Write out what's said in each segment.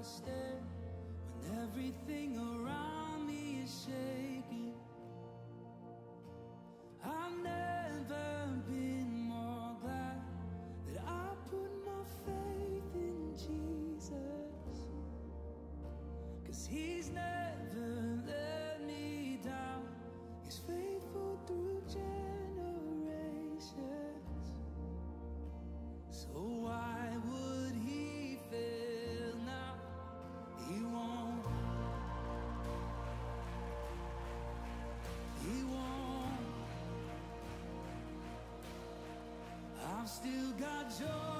I when everything around me is shaking. I've never been more glad that I put my faith in He's never. still got joy.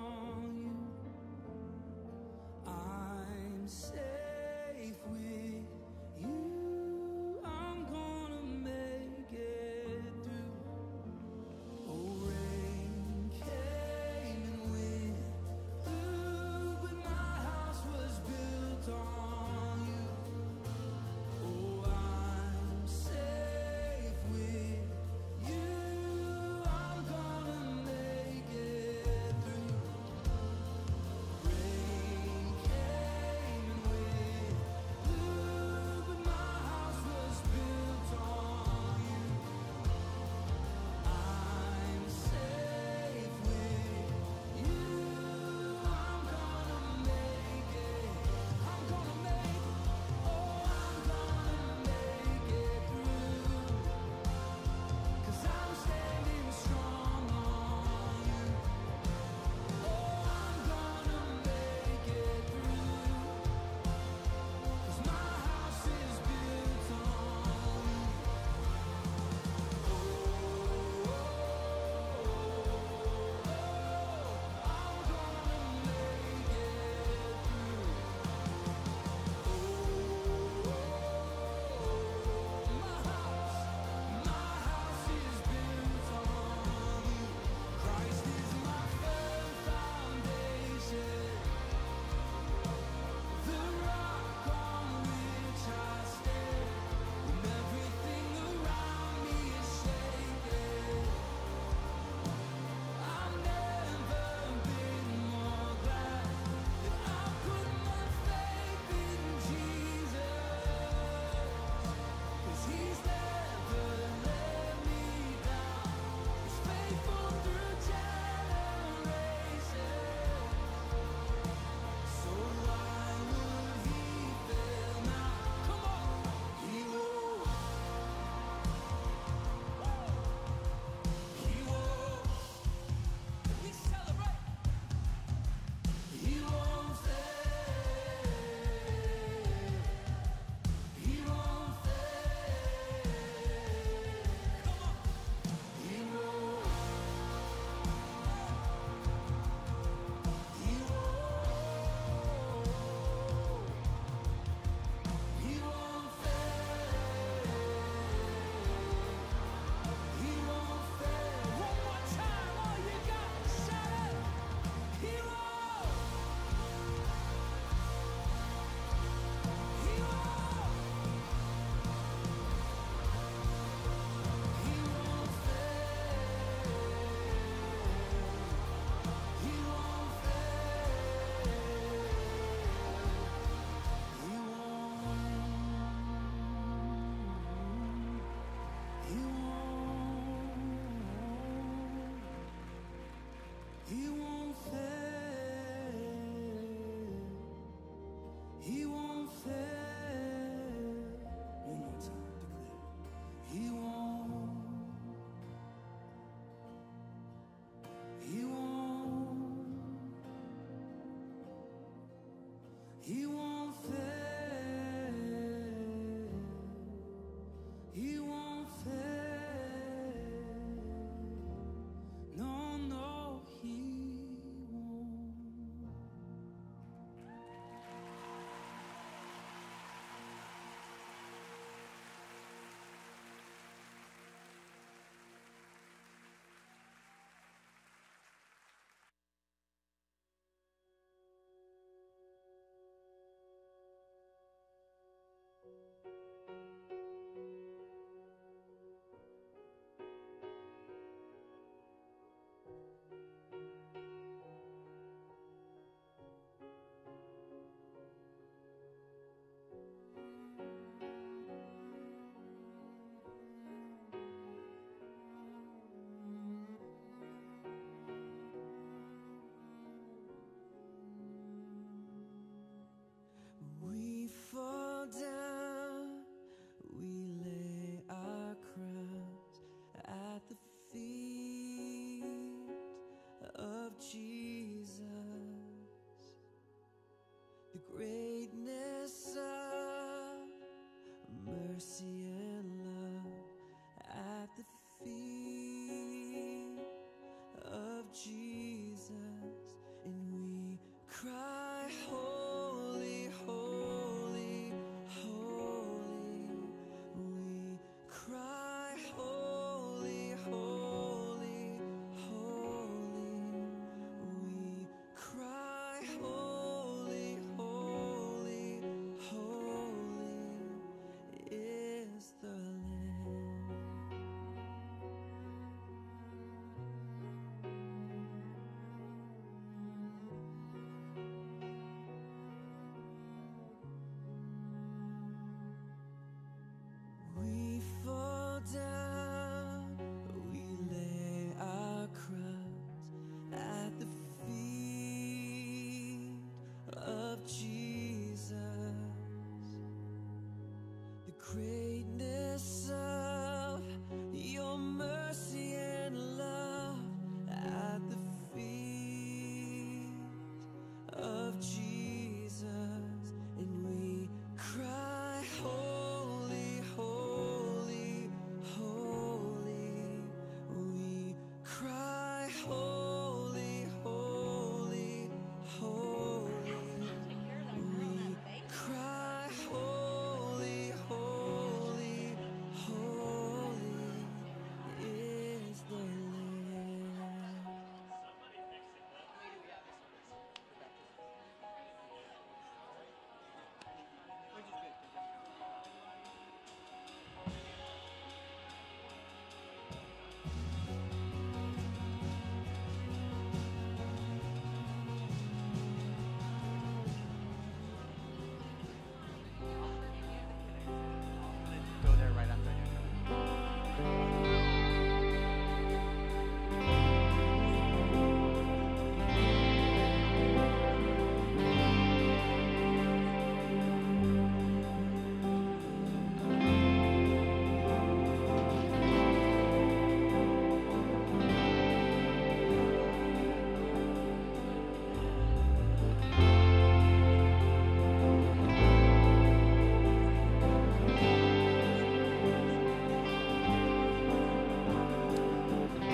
He won't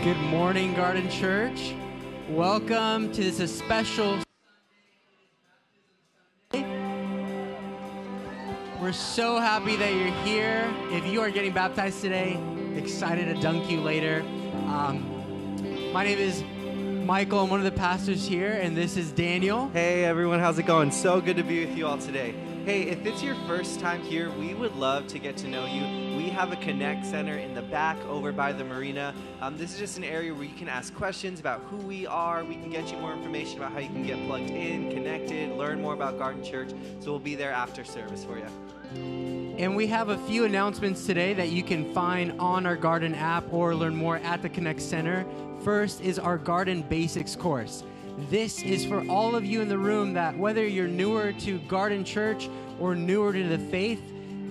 Good morning, Garden Church. Welcome to this special. We're so happy that you're here. If you are getting baptized today, excited to dunk you later. Um, my name is Michael. I'm one of the pastors here, and this is Daniel. Hey everyone, how's it going? So good to be with you all today. Hey, if it's your first time here, we would love to get to know you. We have a Connect Center in the back over by the marina. Um, this is just an area where you can ask questions about who we are. We can get you more information about how you can get plugged in, connected, learn more about Garden Church. So we'll be there after service for you. And we have a few announcements today that you can find on our Garden app or learn more at the Connect Center. First is our Garden Basics course. This is for all of you in the room that whether you're newer to Garden Church or newer to the faith,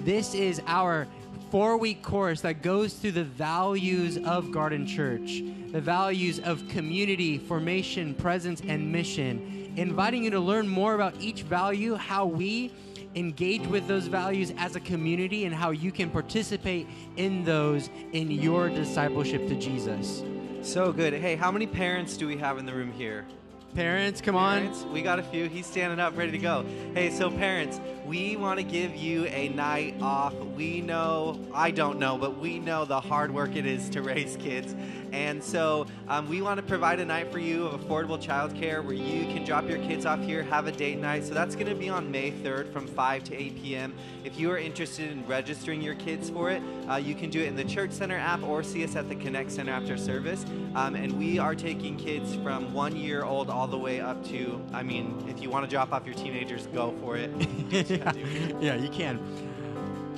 this is our four week course that goes through the values of Garden Church, the values of community, formation, presence, and mission, inviting you to learn more about each value, how we engage with those values as a community, and how you can participate in those in your discipleship to Jesus. So good. Hey, how many parents do we have in the room here? Parents, come on. We got a few. He's standing up, ready to go. Hey, so parents, we want to give you a night off. We know, I don't know, but we know the hard work it is to raise kids. And so um, we want to provide a night for you of affordable childcare where you can drop your kids off here, have a date night. So that's going to be on May 3rd from 5 to 8 p.m. If you are interested in registering your kids for it, uh, you can do it in the Church Center app or see us at the Connect Center after service. Um, and we are taking kids from one year old all the way up to, I mean, if you want to drop off your teenagers, go for it. yeah, yeah, you can.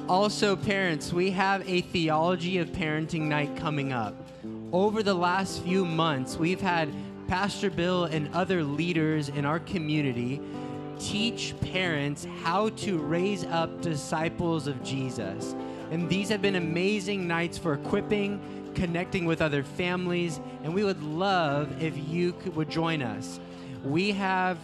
Also, parents, we have a theology of parenting night coming up. Over the last few months, we've had Pastor Bill and other leaders in our community teach parents how to raise up disciples of Jesus. And these have been amazing nights for equipping, connecting with other families, and we would love if you could, would join us. We have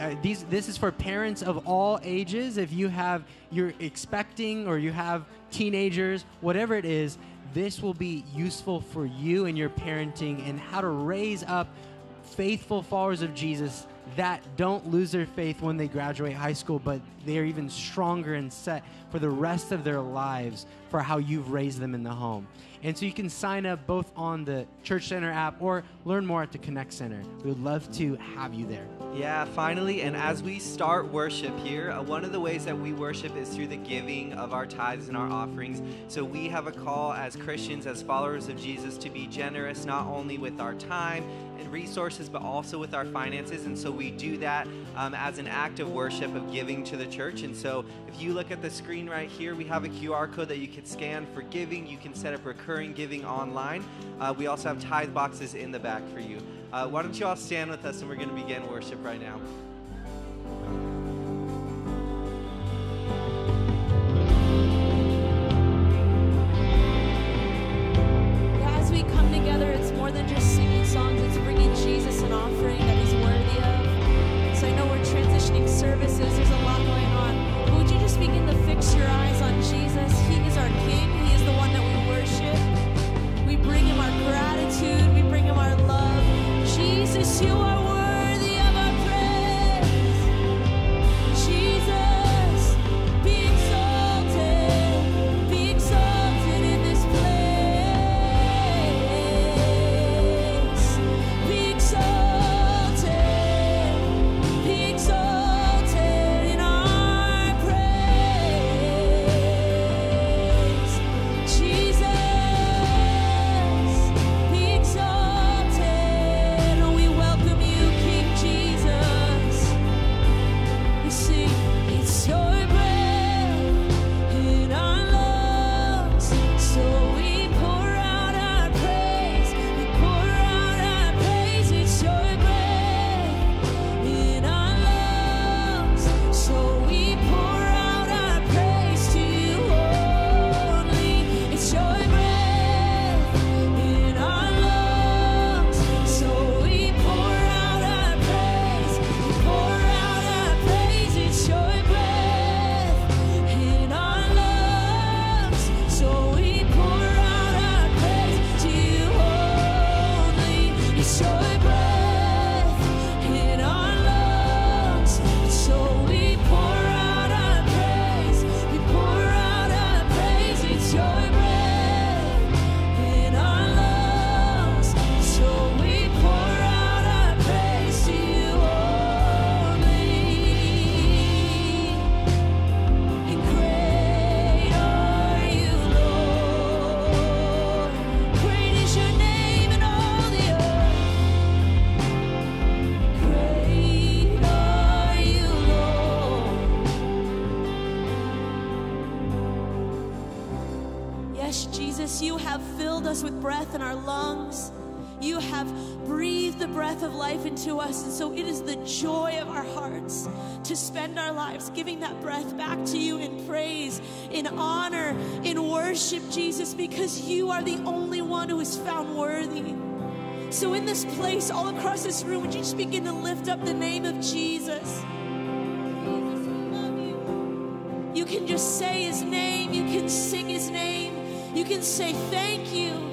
uh, these this is for parents of all ages. If you have you're expecting or you have teenagers, whatever it is, this will be useful for you and your parenting and how to raise up faithful followers of Jesus that don't lose their faith when they graduate high school, but they are even stronger and set for the rest of their lives for how you've raised them in the home. And so you can sign up both on the Church Center app or learn more at the Connect Center. We would love to have you there. Yeah, finally, and as we start worship here, uh, one of the ways that we worship is through the giving of our tithes and our offerings. So we have a call as Christians, as followers of Jesus, to be generous not only with our time and resources, but also with our finances. And so we do that um, as an act of worship of giving to the church. And so if you look at the screen right here, we have a QR code that you can scan for giving. You can set up recurring giving online. Uh, we also have tithe boxes in the back for you. Uh, why don't you all stand with us and we're going to begin worship right now. As we come together, it's more than just singing songs, it's bringing Jesus an offering that he's worthy of. So I know we're transitioning services, there's a lot going on. But would you just begin to fix your eyes on Jesus? Jesus, you are us. And so it is the joy of our hearts to spend our lives giving that breath back to you in praise, in honor, in worship, Jesus, because you are the only one who is found worthy. So, in this place, all across this room, would you just begin to lift up the name of Jesus? You can just say his name, you can sing his name, you can say thank you.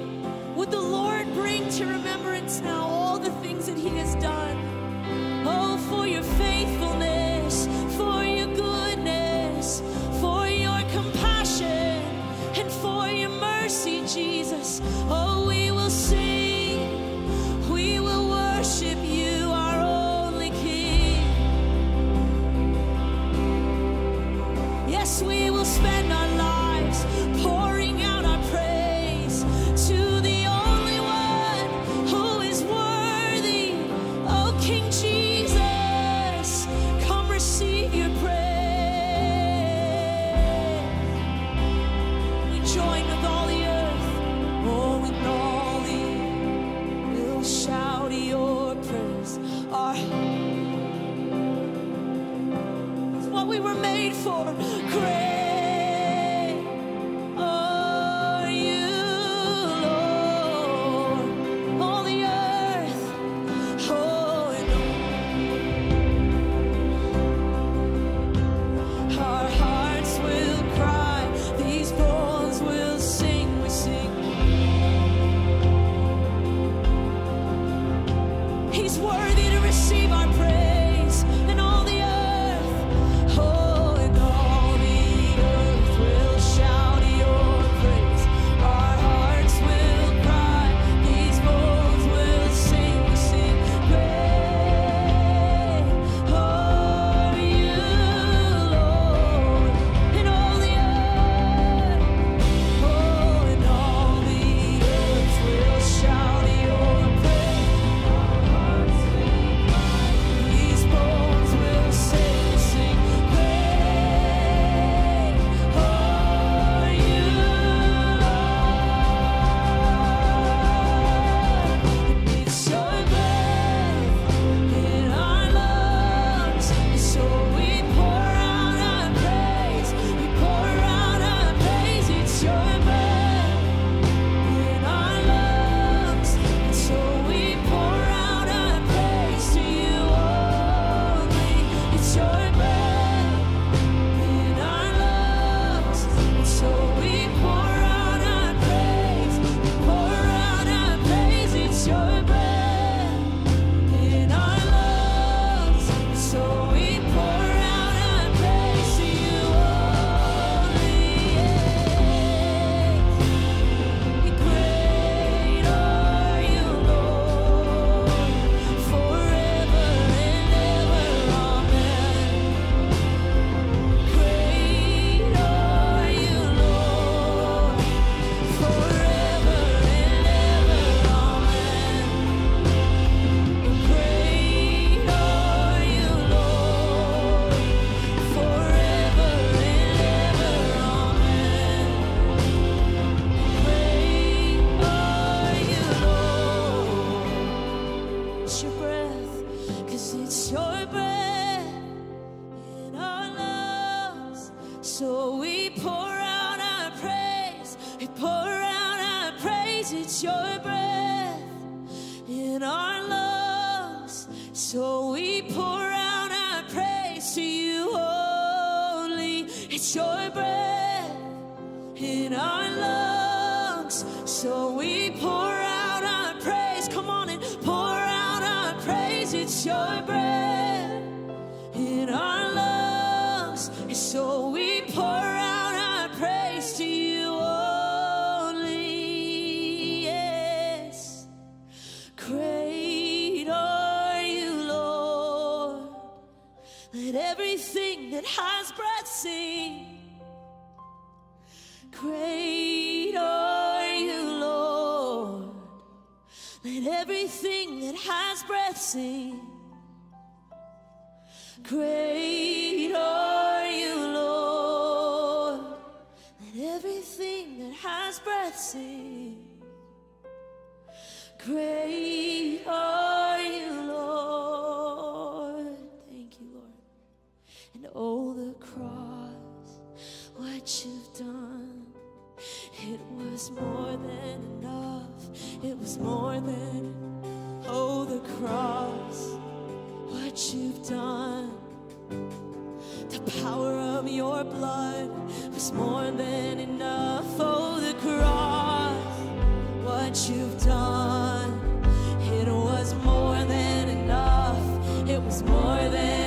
Great are you, Lord. Let everything that has breath sing. Great are you, Lord. Thank you, Lord. And oh, the cross, what you've done. It was more than enough. It was more than, oh, the cross what you've done. The power of your blood was more than enough. Oh, the cross, what you've done, it was more than enough. It was more than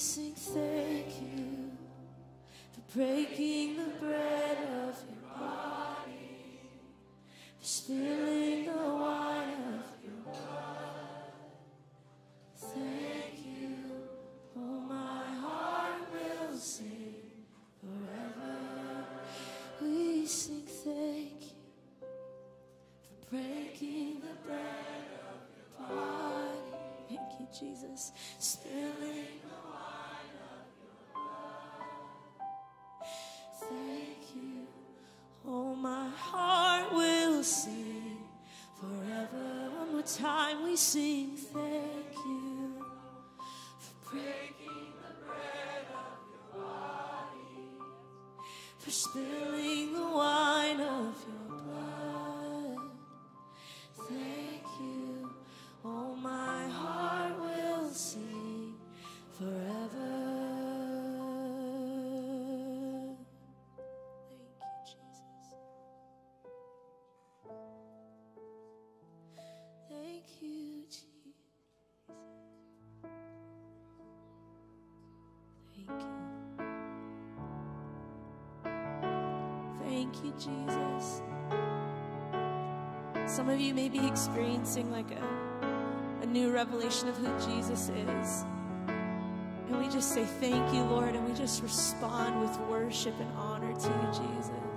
sing thank you for breaking the bread of your body, for spilling the wine of your blood. Thank you, oh my heart will sing forever. We sing thank you for breaking the bread of your body. Thank you, Jesus. Spilling sing thank you for breaking the bread of your body, for spilling the wine. Jesus. Some of you may be experiencing like a, a new revelation of who Jesus is. And we just say, Thank you, Lord. And we just respond with worship and honor to you, Jesus.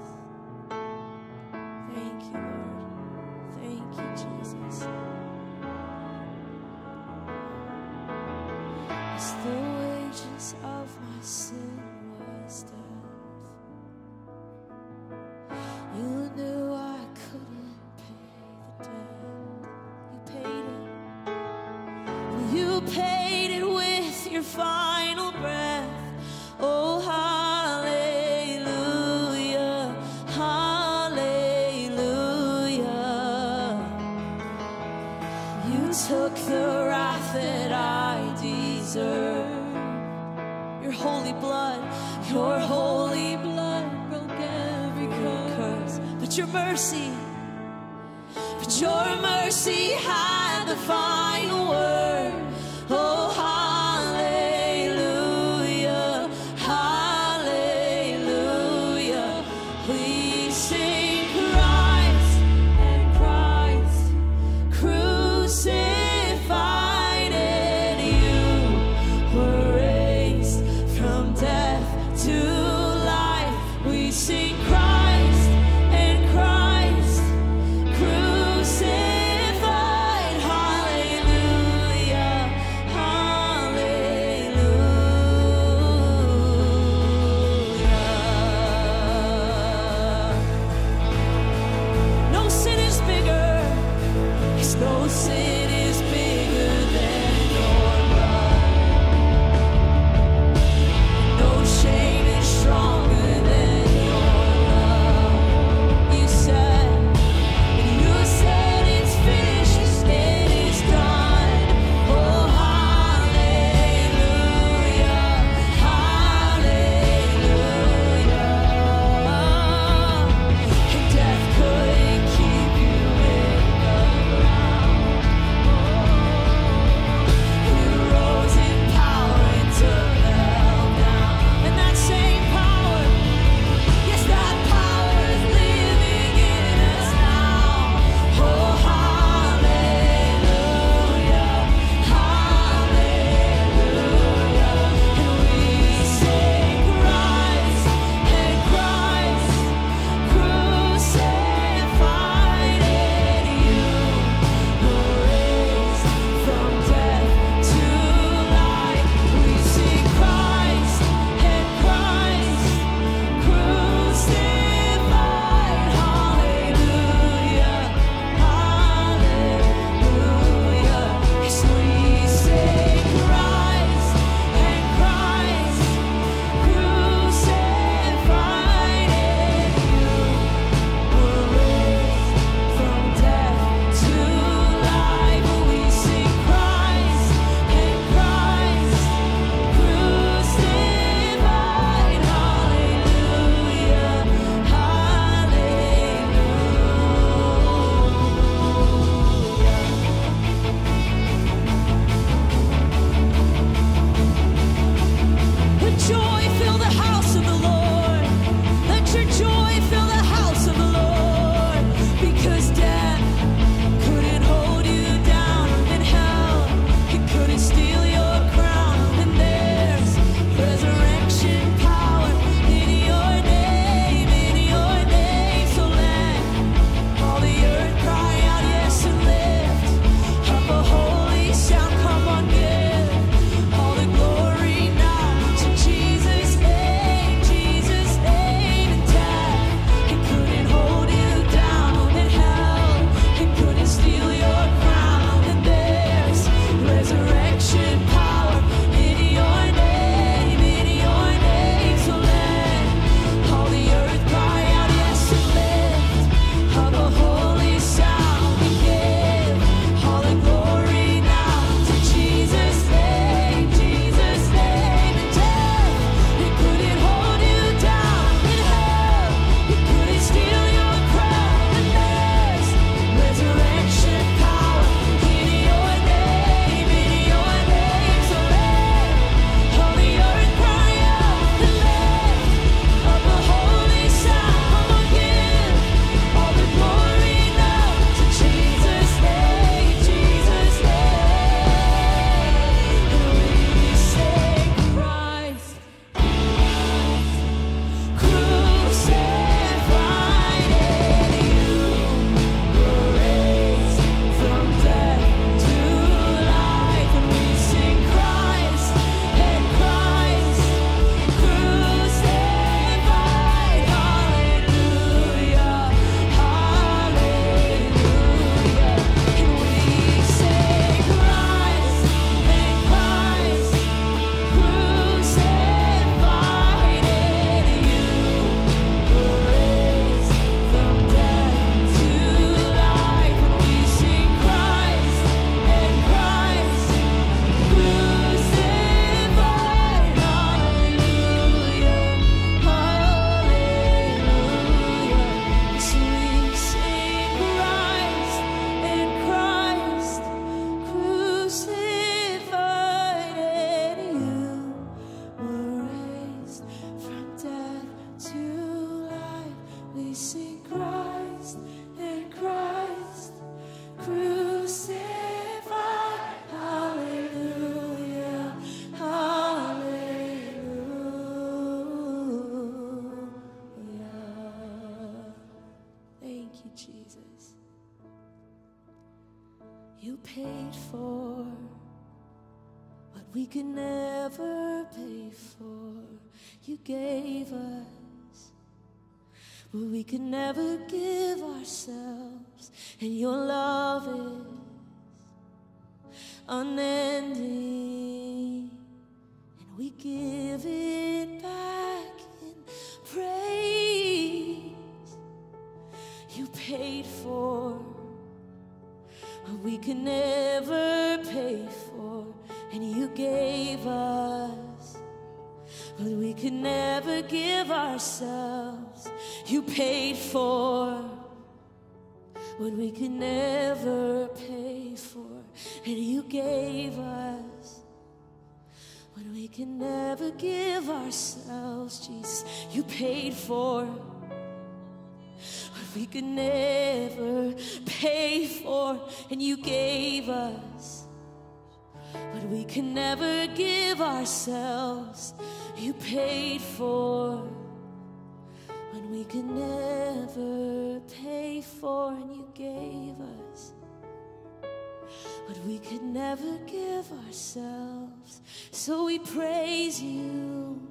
we praise you.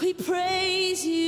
We praise you.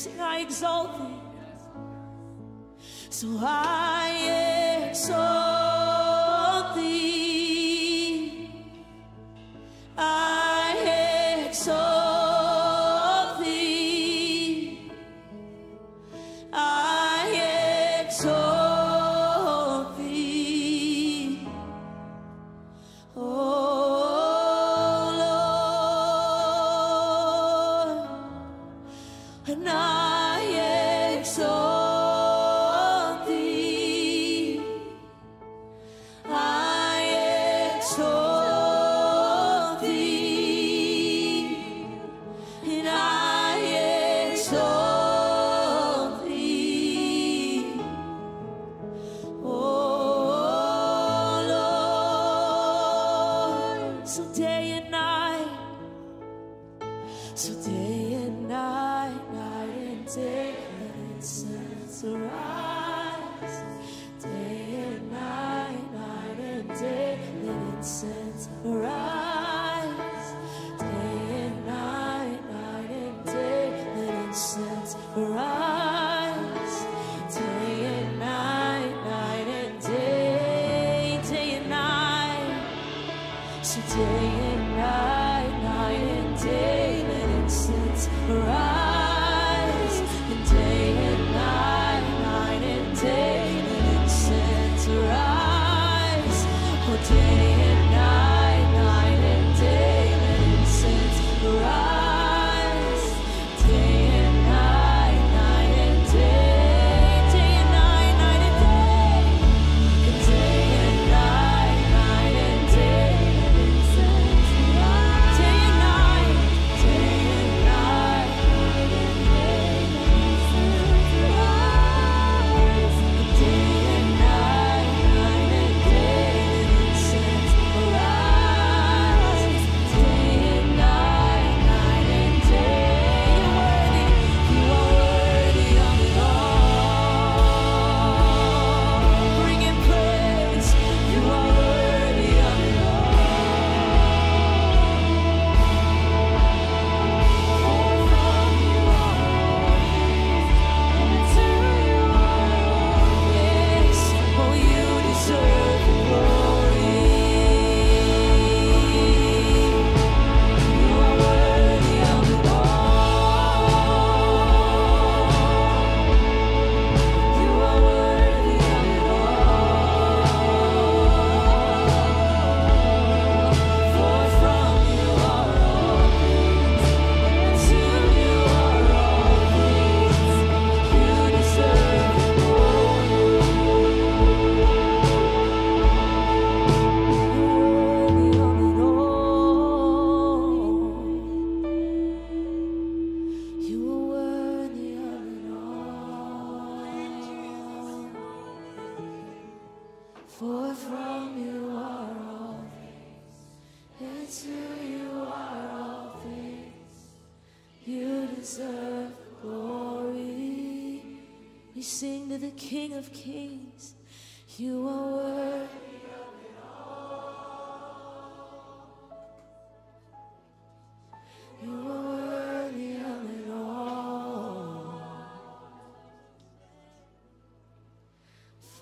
sing I exalt thee. So I exalt.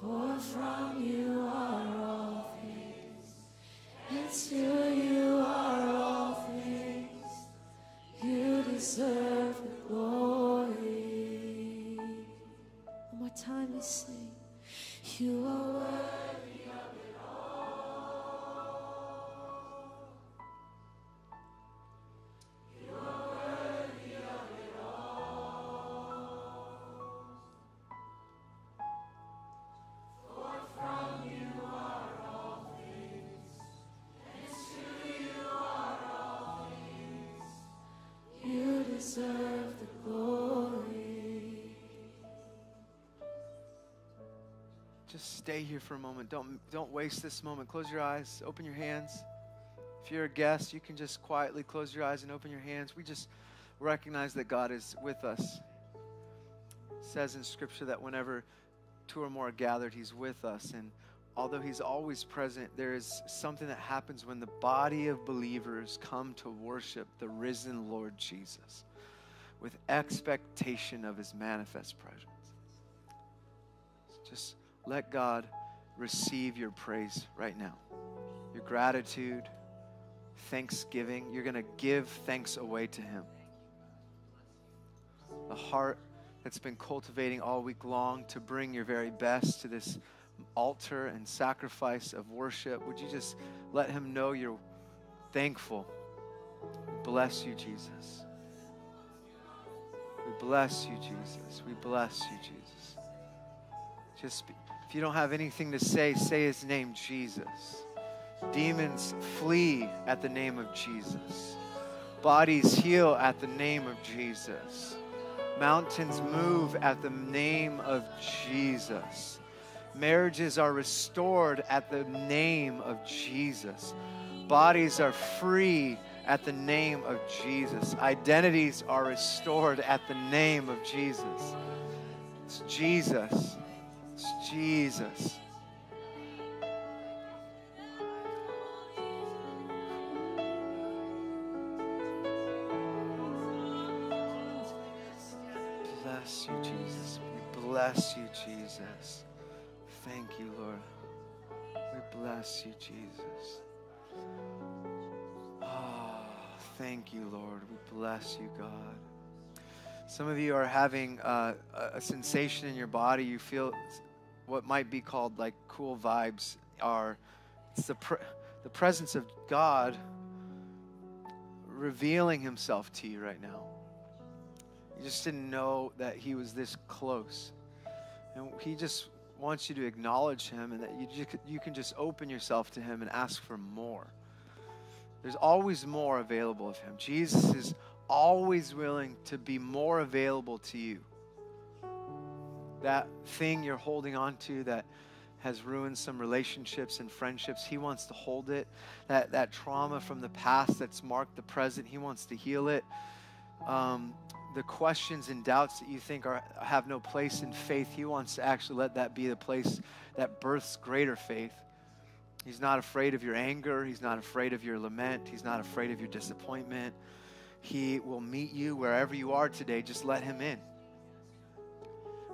For from you Just stay here for a moment. Don't don't waste this moment. Close your eyes. Open your hands. If you're a guest, you can just quietly close your eyes and open your hands. We just recognize that God is with us. It says in Scripture that whenever two or more are gathered, He's with us. And although He's always present, there is something that happens when the body of believers come to worship the risen Lord Jesus with expectation of His manifest presence. Just let God receive your praise right now. Your gratitude, thanksgiving. You're going to give thanks away to Him. The heart that's been cultivating all week long to bring your very best to this altar and sacrifice of worship. Would you just let Him know you're thankful? Bless you, Jesus. We bless you, Jesus. We bless you, Jesus. Just be, if you don't have anything to say, say his name, Jesus. Demons flee at the name of Jesus. Bodies heal at the name of Jesus. Mountains move at the name of Jesus. Marriages are restored at the name of Jesus. Bodies are free at the name of Jesus. Identities are restored at the name of Jesus. It's Jesus. It's Jesus. Bless you, Jesus. We bless you, Jesus. Thank you, Lord. We bless you, Jesus. Ah, thank you, Lord. We bless you, God. Some of you are having uh, a sensation in your body. You feel what might be called like cool vibes are it's the pre- the presence of God revealing himself to you right now. You just didn't know that he was this close. And he just wants you to acknowledge him and that you, ju- you can just open yourself to him and ask for more. There's always more available of him. Jesus is always willing to be more available to you. That thing you're holding on to that has ruined some relationships and friendships, he wants to hold it. That, that trauma from the past that's marked the present, he wants to heal it. Um, the questions and doubts that you think are, have no place in faith, he wants to actually let that be the place that births greater faith. He's not afraid of your anger. He's not afraid of your lament. He's not afraid of your disappointment. He will meet you wherever you are today. Just let him in.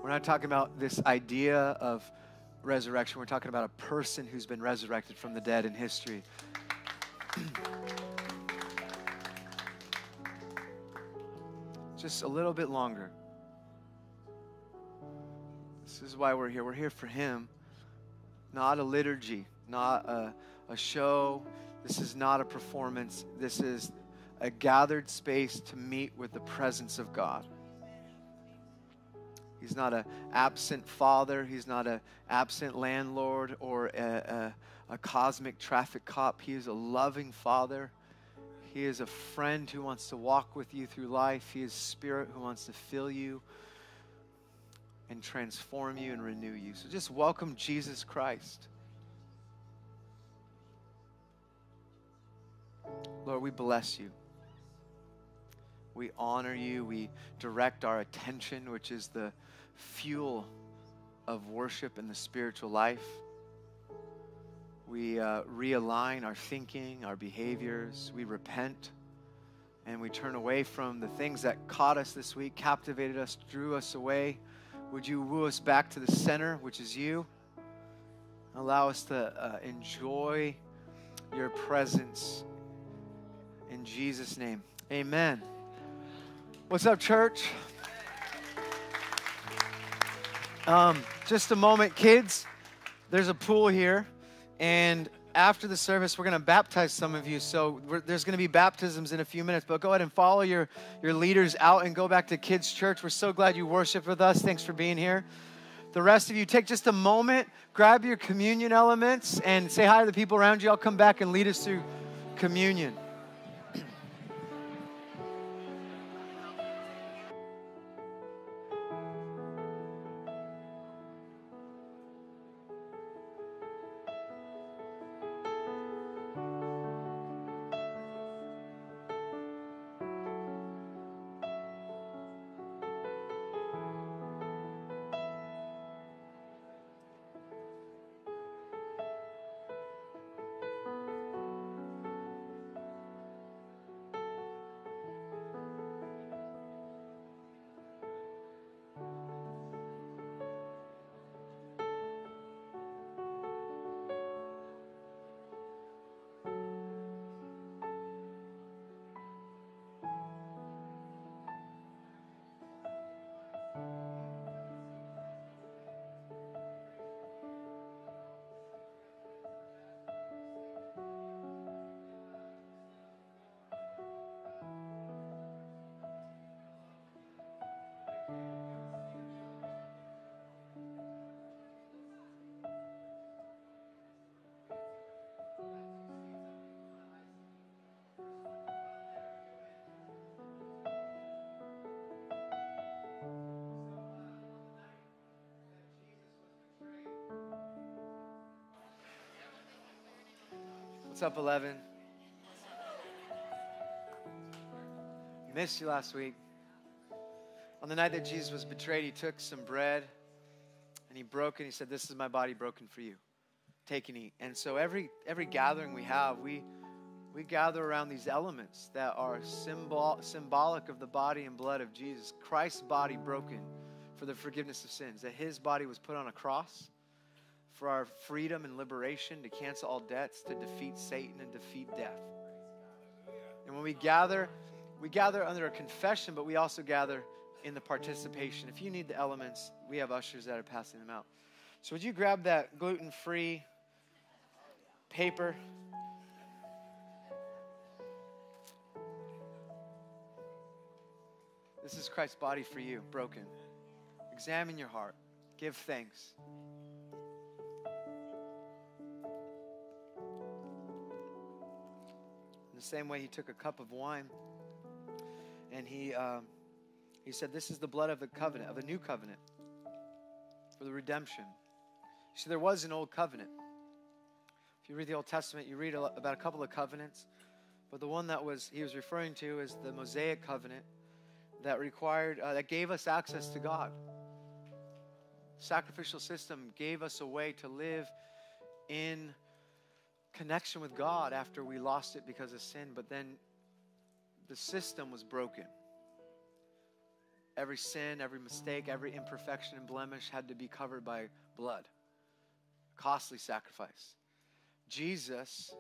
We're not talking about this idea of resurrection. We're talking about a person who's been resurrected from the dead in history. Just a little bit longer. This is why we're here. We're here for him, not a liturgy, not a, a show. This is not a performance. This is a gathered space to meet with the presence of God. He's not an absent father. He's not an absent landlord or a, a, a cosmic traffic cop. He is a loving father. He is a friend who wants to walk with you through life. He is spirit who wants to fill you and transform you and renew you. So just welcome Jesus Christ. Lord, we bless you. We honor you. We direct our attention, which is the fuel of worship in the spiritual life. We uh, realign our thinking, our behaviors. We repent and we turn away from the things that caught us this week, captivated us, drew us away. Would you woo us back to the center, which is you? Allow us to uh, enjoy your presence in Jesus' name. Amen. What's up, church? Um, just a moment, kids. There's a pool here, and after the service, we're going to baptize some of you. So there's going to be baptisms in a few minutes. But go ahead and follow your your leaders out and go back to kids' church. We're so glad you worship with us. Thanks for being here. The rest of you, take just a moment, grab your communion elements, and say hi to the people around you. I'll come back and lead us through communion. Up, 11? Missed you last week. On the night that Jesus was betrayed, he took some bread and he broke it. He said, This is my body broken for you. Take and eat. And so every every gathering we have, we we gather around these elements that are symbol, symbolic of the body and blood of Jesus. Christ's body broken for the forgiveness of sins. That his body was put on a cross for our freedom and liberation, to cancel all debts, to defeat Satan and defeat death. And when we gather, we gather under a confession, but we also gather in the participation. If you need the elements, we have ushers that are passing them out. So, would you grab that gluten free paper? This is Christ's body for you, broken. Examine your heart, give thanks. Same way, he took a cup of wine and he, um, he said, This is the blood of the covenant, of a new covenant for the redemption. See, there was an old covenant. If you read the Old Testament, you read about a couple of covenants, but the one that was he was referring to is the Mosaic covenant that required uh, that gave us access to God. Sacrificial system gave us a way to live in connection with God after we lost it because of sin, but then the system was broken. Every sin, every mistake, every imperfection and blemish had to be covered by blood. Costly sacrifice. Jesus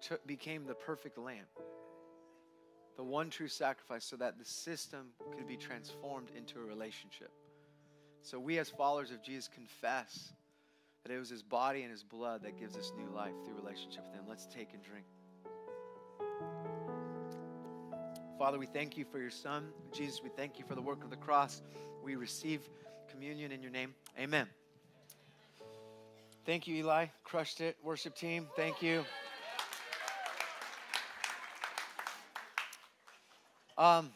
took, became the perfect lamb, the one true sacrifice, so that the system could be transformed into a relationship. So we, as followers of Jesus, confess that it was his body and his blood that gives us new life through relationship with him. Let's take and drink. Father, we thank you for your son. Jesus, we thank you for the work of the cross. We receive communion in your name. Amen. Thank you, Eli. Crushed it. Worship team, thank you. Um,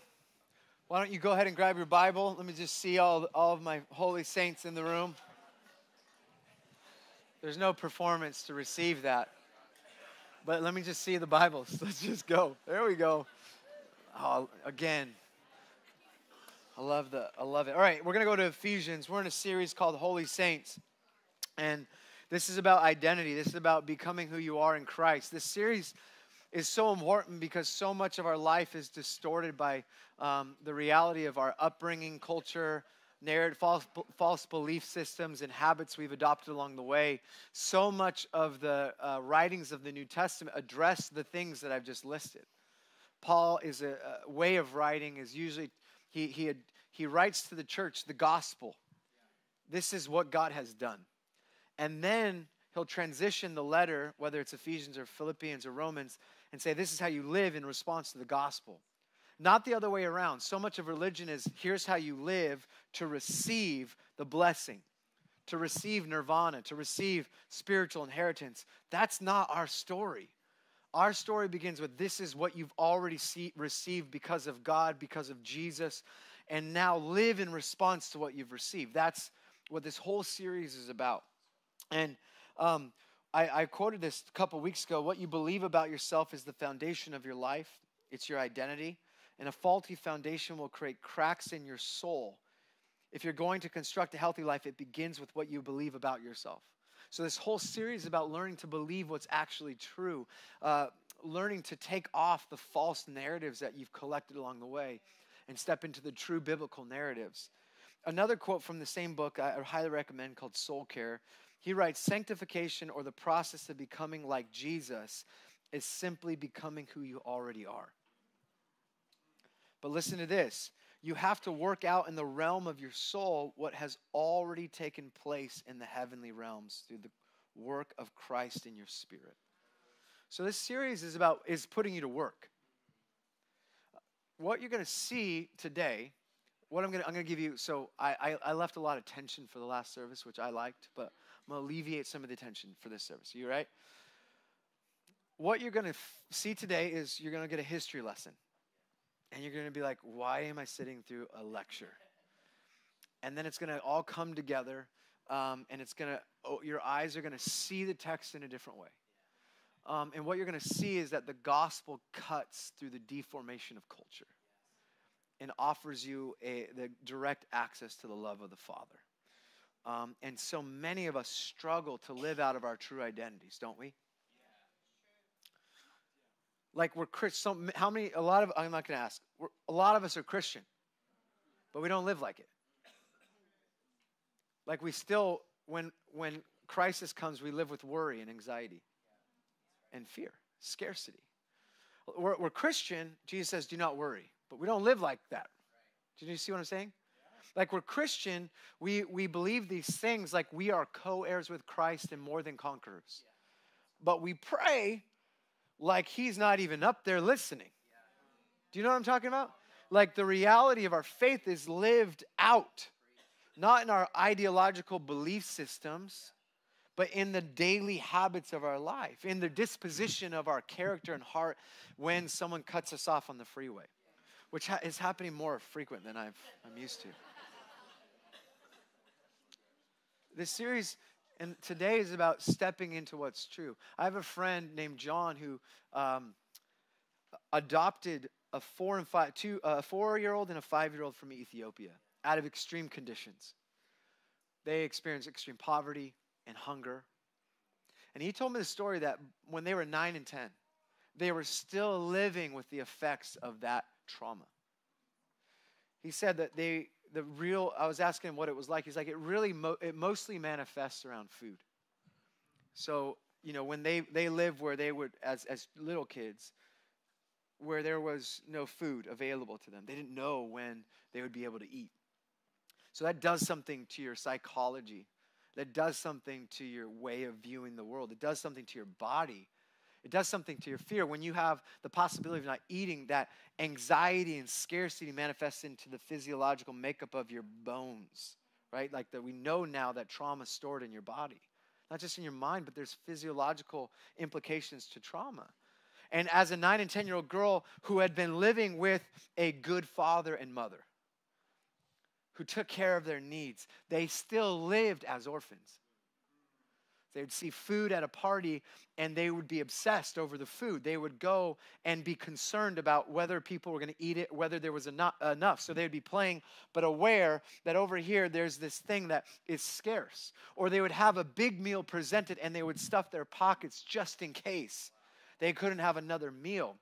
why don't you go ahead and grab your Bible? Let me just see all, all of my holy saints in the room. There's no performance to receive that. But let me just see the Bibles. Let's just go. There we go. Oh, again. I love the I love it. All right, we're going to go to Ephesians. We're in a series called Holy Saints. And this is about identity. This is about becoming who you are in Christ. This series is so important because so much of our life is distorted by um, the reality of our upbringing, culture, narrative, false, false belief systems, and habits we've adopted along the way. So much of the uh, writings of the New Testament address the things that I've just listed. Paul is a, a way of writing is usually he he had, he writes to the church the gospel. This is what God has done. And then he'll transition the letter, whether it's Ephesians or Philippians or Romans, and say, This is how you live in response to the gospel. Not the other way around. So much of religion is here's how you live to receive the blessing, to receive nirvana, to receive spiritual inheritance. That's not our story. Our story begins with this is what you've already see, received because of God, because of Jesus, and now live in response to what you've received. That's what this whole series is about. And um, I, I quoted this a couple weeks ago. What you believe about yourself is the foundation of your life, it's your identity. And a faulty foundation will create cracks in your soul. If you're going to construct a healthy life, it begins with what you believe about yourself. So, this whole series is about learning to believe what's actually true, uh, learning to take off the false narratives that you've collected along the way and step into the true biblical narratives. Another quote from the same book I highly recommend called Soul Care. He writes Sanctification or the process of becoming like Jesus is simply becoming who you already are. But listen to this you have to work out in the realm of your soul what has already taken place in the heavenly realms through the work of Christ in your spirit. So this series is about is putting you to work. What you're going to see today, what I'm going to I'm going to give you. So I, I I left a lot of tension for the last service, which I liked, but I'm going to alleviate some of the tension for this service. Are you right? What you're going to f- see today is you're going to get a history lesson. And you're going to be like, why am I sitting through a lecture? And then it's going to all come together, um, and it's going to, oh, your eyes are going to see the text in a different way. Um, and what you're going to see is that the gospel cuts through the deformation of culture and offers you a, the direct access to the love of the Father. Um, and so many of us struggle to live out of our true identities, don't we? Like we're Christian. How many? A lot of. I'm not going to ask. We're, a lot of us are Christian, but we don't live like it. Like we still, when when crisis comes, we live with worry and anxiety, and fear, scarcity. We're, we're Christian. Jesus says, "Do not worry," but we don't live like that. Did you see what I'm saying? Like we're Christian, we we believe these things like we are co-heirs with Christ and more than conquerors. But we pray like he's not even up there listening. Do you know what I'm talking about? Like the reality of our faith is lived out, not in our ideological belief systems, but in the daily habits of our life, in the disposition of our character and heart when someone cuts us off on the freeway, which ha- is happening more frequent than I've, I'm used to. This series and today is about stepping into what's true. I have a friend named John who um, adopted a four and five, two, a four-year-old and a five-year-old from Ethiopia out of extreme conditions. They experienced extreme poverty and hunger. And he told me the story that when they were nine and ten, they were still living with the effects of that trauma. He said that they the real i was asking him what it was like. He's like it really mo- it mostly manifests around food. So you know when they they lived where they would as as little kids where there was no food available to them. They didn't know when they would be able to eat. So that does something to your psychology. That does something to your way of viewing the world. It does something to your body it does something to your fear. When you have the possibility of not eating, that anxiety and scarcity manifests into the physiological makeup of your bones, right? Like that we know now that trauma is stored in your body. Not just in your mind, but there's physiological implications to trauma. And as a nine and 10 year old girl who had been living with a good father and mother who took care of their needs, they still lived as orphans. They would see food at a party and they would be obsessed over the food. They would go and be concerned about whether people were going to eat it, whether there was eno- enough. So they would be playing, but aware that over here there's this thing that is scarce. Or they would have a big meal presented and they would stuff their pockets just in case they couldn't have another meal.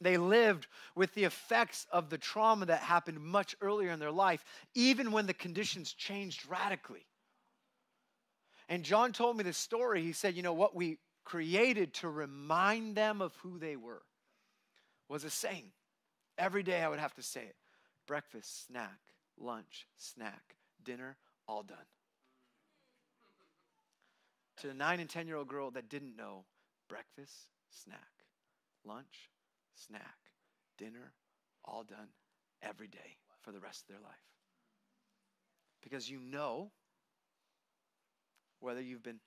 They lived with the effects of the trauma that happened much earlier in their life, even when the conditions changed radically. And John told me this story. He said, You know, what we created to remind them of who they were was a saying. Every day I would have to say it breakfast, snack, lunch, snack, dinner, all done. To the nine and 10 year old girl that didn't know breakfast, snack, lunch, snack, dinner, all done every day for the rest of their life. Because you know whether you've been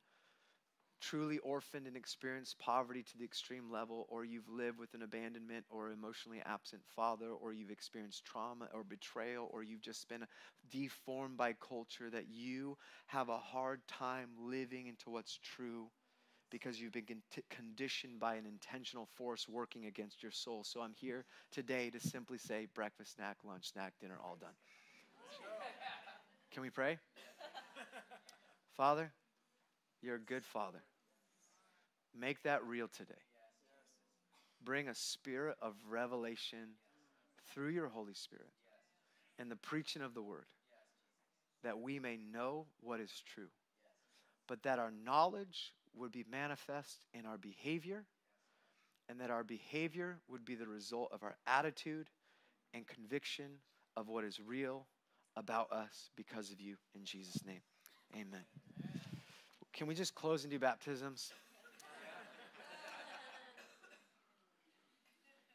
truly orphaned and experienced poverty to the extreme level, or you've lived with an abandonment or emotionally absent father, or you've experienced trauma or betrayal, or you've just been deformed by culture, that you have a hard time living into what's true because you've been con- conditioned by an intentional force working against your soul. So I'm here today to simply say breakfast, snack, lunch, snack, dinner, all done. Can we pray? Father, you're a good father. Make that real today. Bring a spirit of revelation through your Holy Spirit and the preaching of the word that we may know what is true, but that our knowledge would be manifest in our behavior and that our behavior would be the result of our attitude and conviction of what is real about us because of you. In Jesus' name, amen. Can we just close and do baptisms?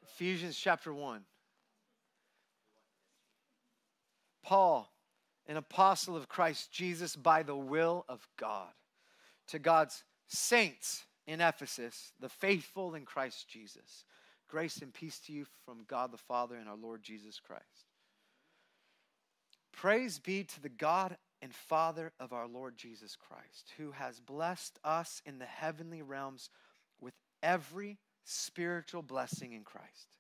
Ephesians chapter 1. Paul, an apostle of Christ Jesus by the will of God, to God's saints in Ephesus, the faithful in Christ Jesus. Grace and peace to you from God the Father and our Lord Jesus Christ. Praise be to the God and Father of our Lord Jesus Christ, who has blessed us in the heavenly realms with every spiritual blessing in Christ.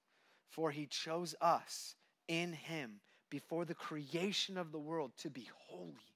For he chose us in him before the creation of the world to be holy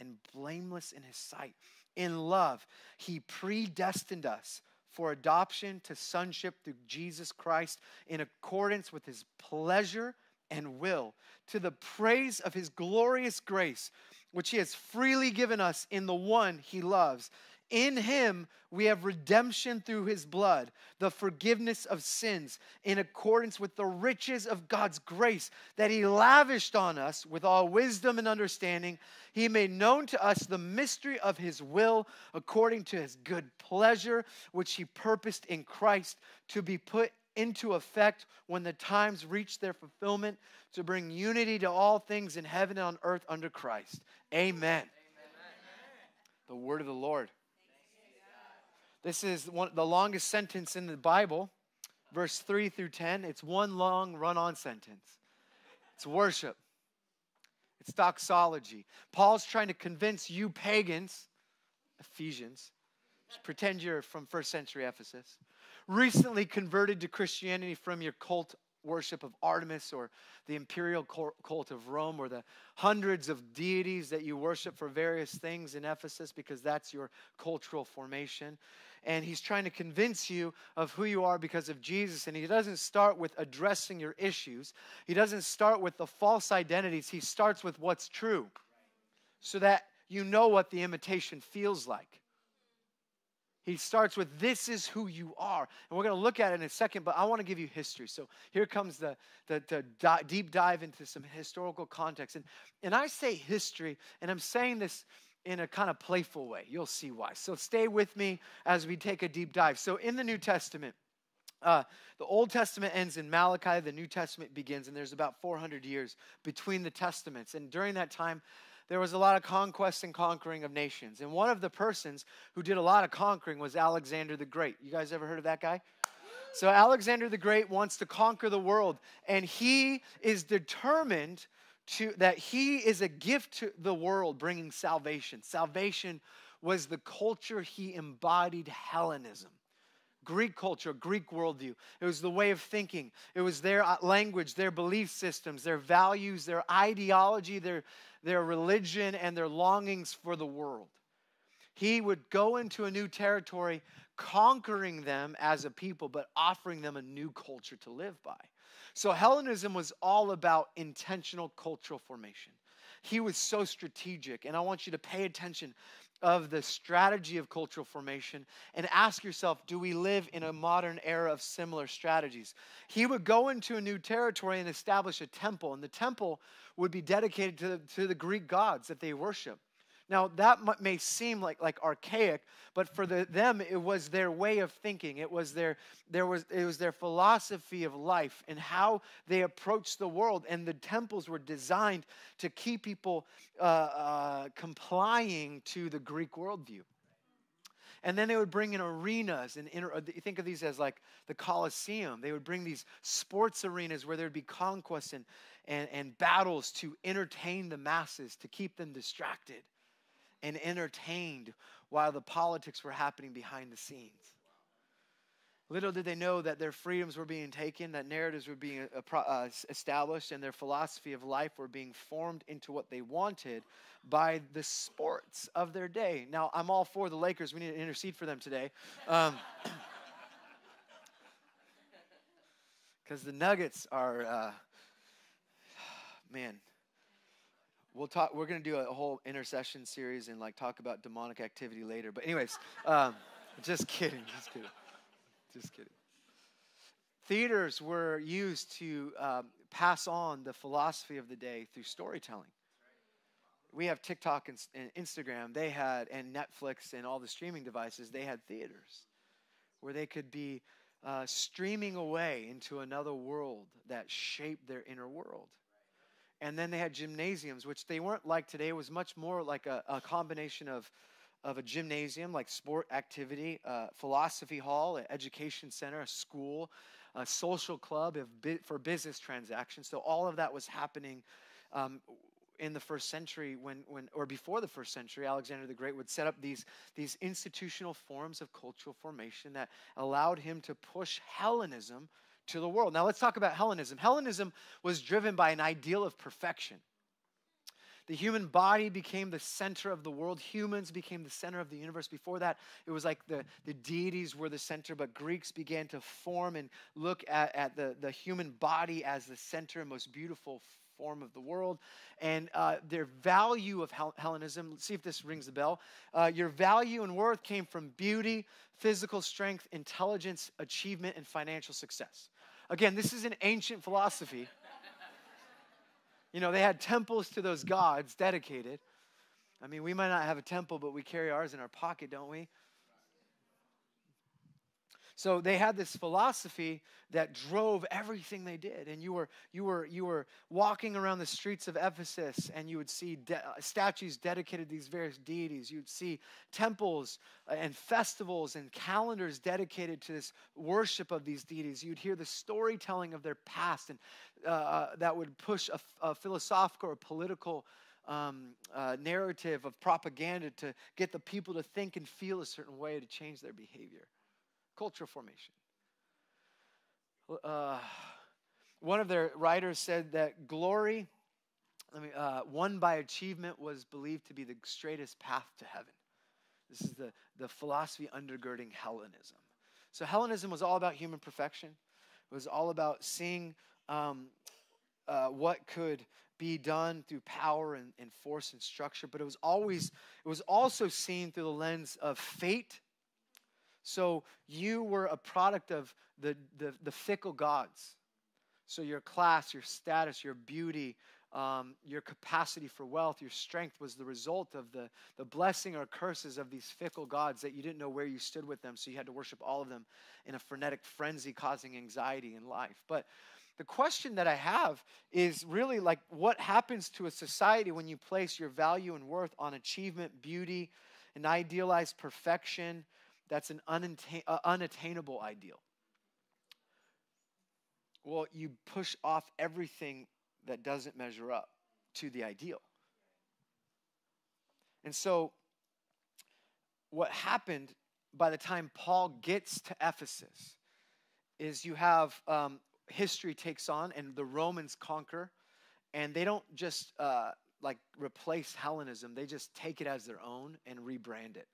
and blameless in his sight. In love, he predestined us for adoption to sonship through Jesus Christ in accordance with his pleasure and will, to the praise of his glorious grace, which he has freely given us in the one he loves. In him we have redemption through his blood, the forgiveness of sins, in accordance with the riches of God's grace that he lavished on us with all wisdom and understanding. He made known to us the mystery of his will according to his good pleasure, which he purposed in Christ to be put into effect when the times reach their fulfillment, to bring unity to all things in heaven and on earth under Christ. Amen. The word of the Lord. This is one, the longest sentence in the Bible, verse 3 through 10. It's one long run on sentence. It's worship, it's doxology. Paul's trying to convince you pagans, Ephesians, pretend you're from first century Ephesus, recently converted to Christianity from your cult worship of Artemis or the imperial cult of Rome or the hundreds of deities that you worship for various things in Ephesus because that's your cultural formation. And he's trying to convince you of who you are because of Jesus. And he doesn't start with addressing your issues, he doesn't start with the false identities. He starts with what's true so that you know what the imitation feels like. He starts with, This is who you are. And we're going to look at it in a second, but I want to give you history. So here comes the, the, the deep dive into some historical context. And, and I say history, and I'm saying this in a kind of playful way. You'll see why. So stay with me as we take a deep dive. So in the New Testament, uh, the Old Testament ends in Malachi, the New Testament begins, and there's about 400 years between the Testaments. And during that time, there was a lot of conquest and conquering of nations. And one of the persons who did a lot of conquering was Alexander the Great. You guys ever heard of that guy? So, Alexander the Great wants to conquer the world, and he is determined to that he is a gift to the world bringing salvation. Salvation was the culture he embodied Hellenism. Greek culture, Greek worldview. It was the way of thinking. It was their uh, language, their belief systems, their values, their ideology, their, their religion, and their longings for the world. He would go into a new territory, conquering them as a people, but offering them a new culture to live by. So Hellenism was all about intentional cultural formation. He was so strategic, and I want you to pay attention of the strategy of cultural formation and ask yourself do we live in a modern era of similar strategies? He would go into a new territory and establish a temple and the temple would be dedicated to the, to the greek gods that they worship now that may seem like, like archaic but for the, them it was their way of thinking. It was their there was it was their philosophy of life and how they approached the world. And the temples were designed to keep people uh, uh, complying to the greek worldview. And then they would bring in arenas and inter, uh, think of these as like the Colosseum. They would bring these sports arenas where there'd be conquests and, and, and battles to entertain the masses, to keep them distracted and entertained while the politics were happening behind the scenes. Little did they know that their freedoms were being taken, that narratives were being uh, uh, established, and their philosophy of life were being formed into what they wanted by the sports of their day. Now, I'm all for the Lakers. We need to intercede for them today. Because the Nuggets are, uh, man, we'll talk we're going to do a whole intercession series and like talk about demonic activity later but anyways um, just kidding just kidding just kidding. Theaters were used to um, pass on the philosophy of the day through storytelling. We have tiktok and, and instagram. They had and netflix and all the streaming devices they had theaters where they could be uh, streaming away into another world that shaped their inner world and then they had gymnasiums which they weren't like today. It was much more like a, a combination of of a gymnasium like sport activity uh, philosophy hall an education center a school a social club for business transactions. So all of that was happening um, in the first century when, when or before the first century alexander the great would set up these, these institutional forms of cultural formation that allowed him to push hellenism to the world now let's talk about hellenism hellenism was driven by an ideal of perfection the human body became the center of the world. Humans became the center of the universe. Before that, it was like the, the deities were the center, but Greeks began to form and look at, at the, the human body as the center and most beautiful form of the world. And uh, their value of Hel- Hellenism, let's see if this rings a bell. Uh, your value and worth came from beauty, physical strength, intelligence, achievement, and financial success. Again, this is an ancient philosophy. You know, they had temples to those gods dedicated. I mean, we might not have a temple, but we carry ours in our pocket, don't we? So they had this philosophy that drove everything they did. And you were, you were, you were walking around the streets of Ephesus and you would see de- statues dedicated to these various deities. You'd see temples uh, and festivals and calendars dedicated to this worship of these deities. You'd hear the storytelling of their past and uh, that would push a, a philosophical or political um, uh, narrative of propaganda to get the people to think and feel a certain way to change their behavior cultural formation. Uh, one of their writers said that glory, uh, won by achievement, was believed to be the straightest path to heaven. This is the, the philosophy undergirding Hellenism. So, Hellenism was all about human perfection, it was all about seeing um, uh, what could be done through power and, and force and structure, but it was always, it was also seen through the lens of fate so you were a product of the, the, the fickle gods. So your class, your status, your beauty, um, your capacity for wealth, your strength was the result of the, the blessing or curses of these fickle gods that you didn't know where you stood with them. So you had to worship all of them in a frenetic frenzy, causing anxiety in life. But the question that I have is really like what happens to a society when you place your value and worth on achievement, beauty, an idealized perfection, that's an uh, unattainable ideal. Well, you push off everything that doesn't measure up. to the ideal. And so, what happened by the time Paul gets to Ephesus is you have um, history takes on, and the Romans conquer, and they don't just uh, like replace Hellenism, they just take it as their own and rebrand it.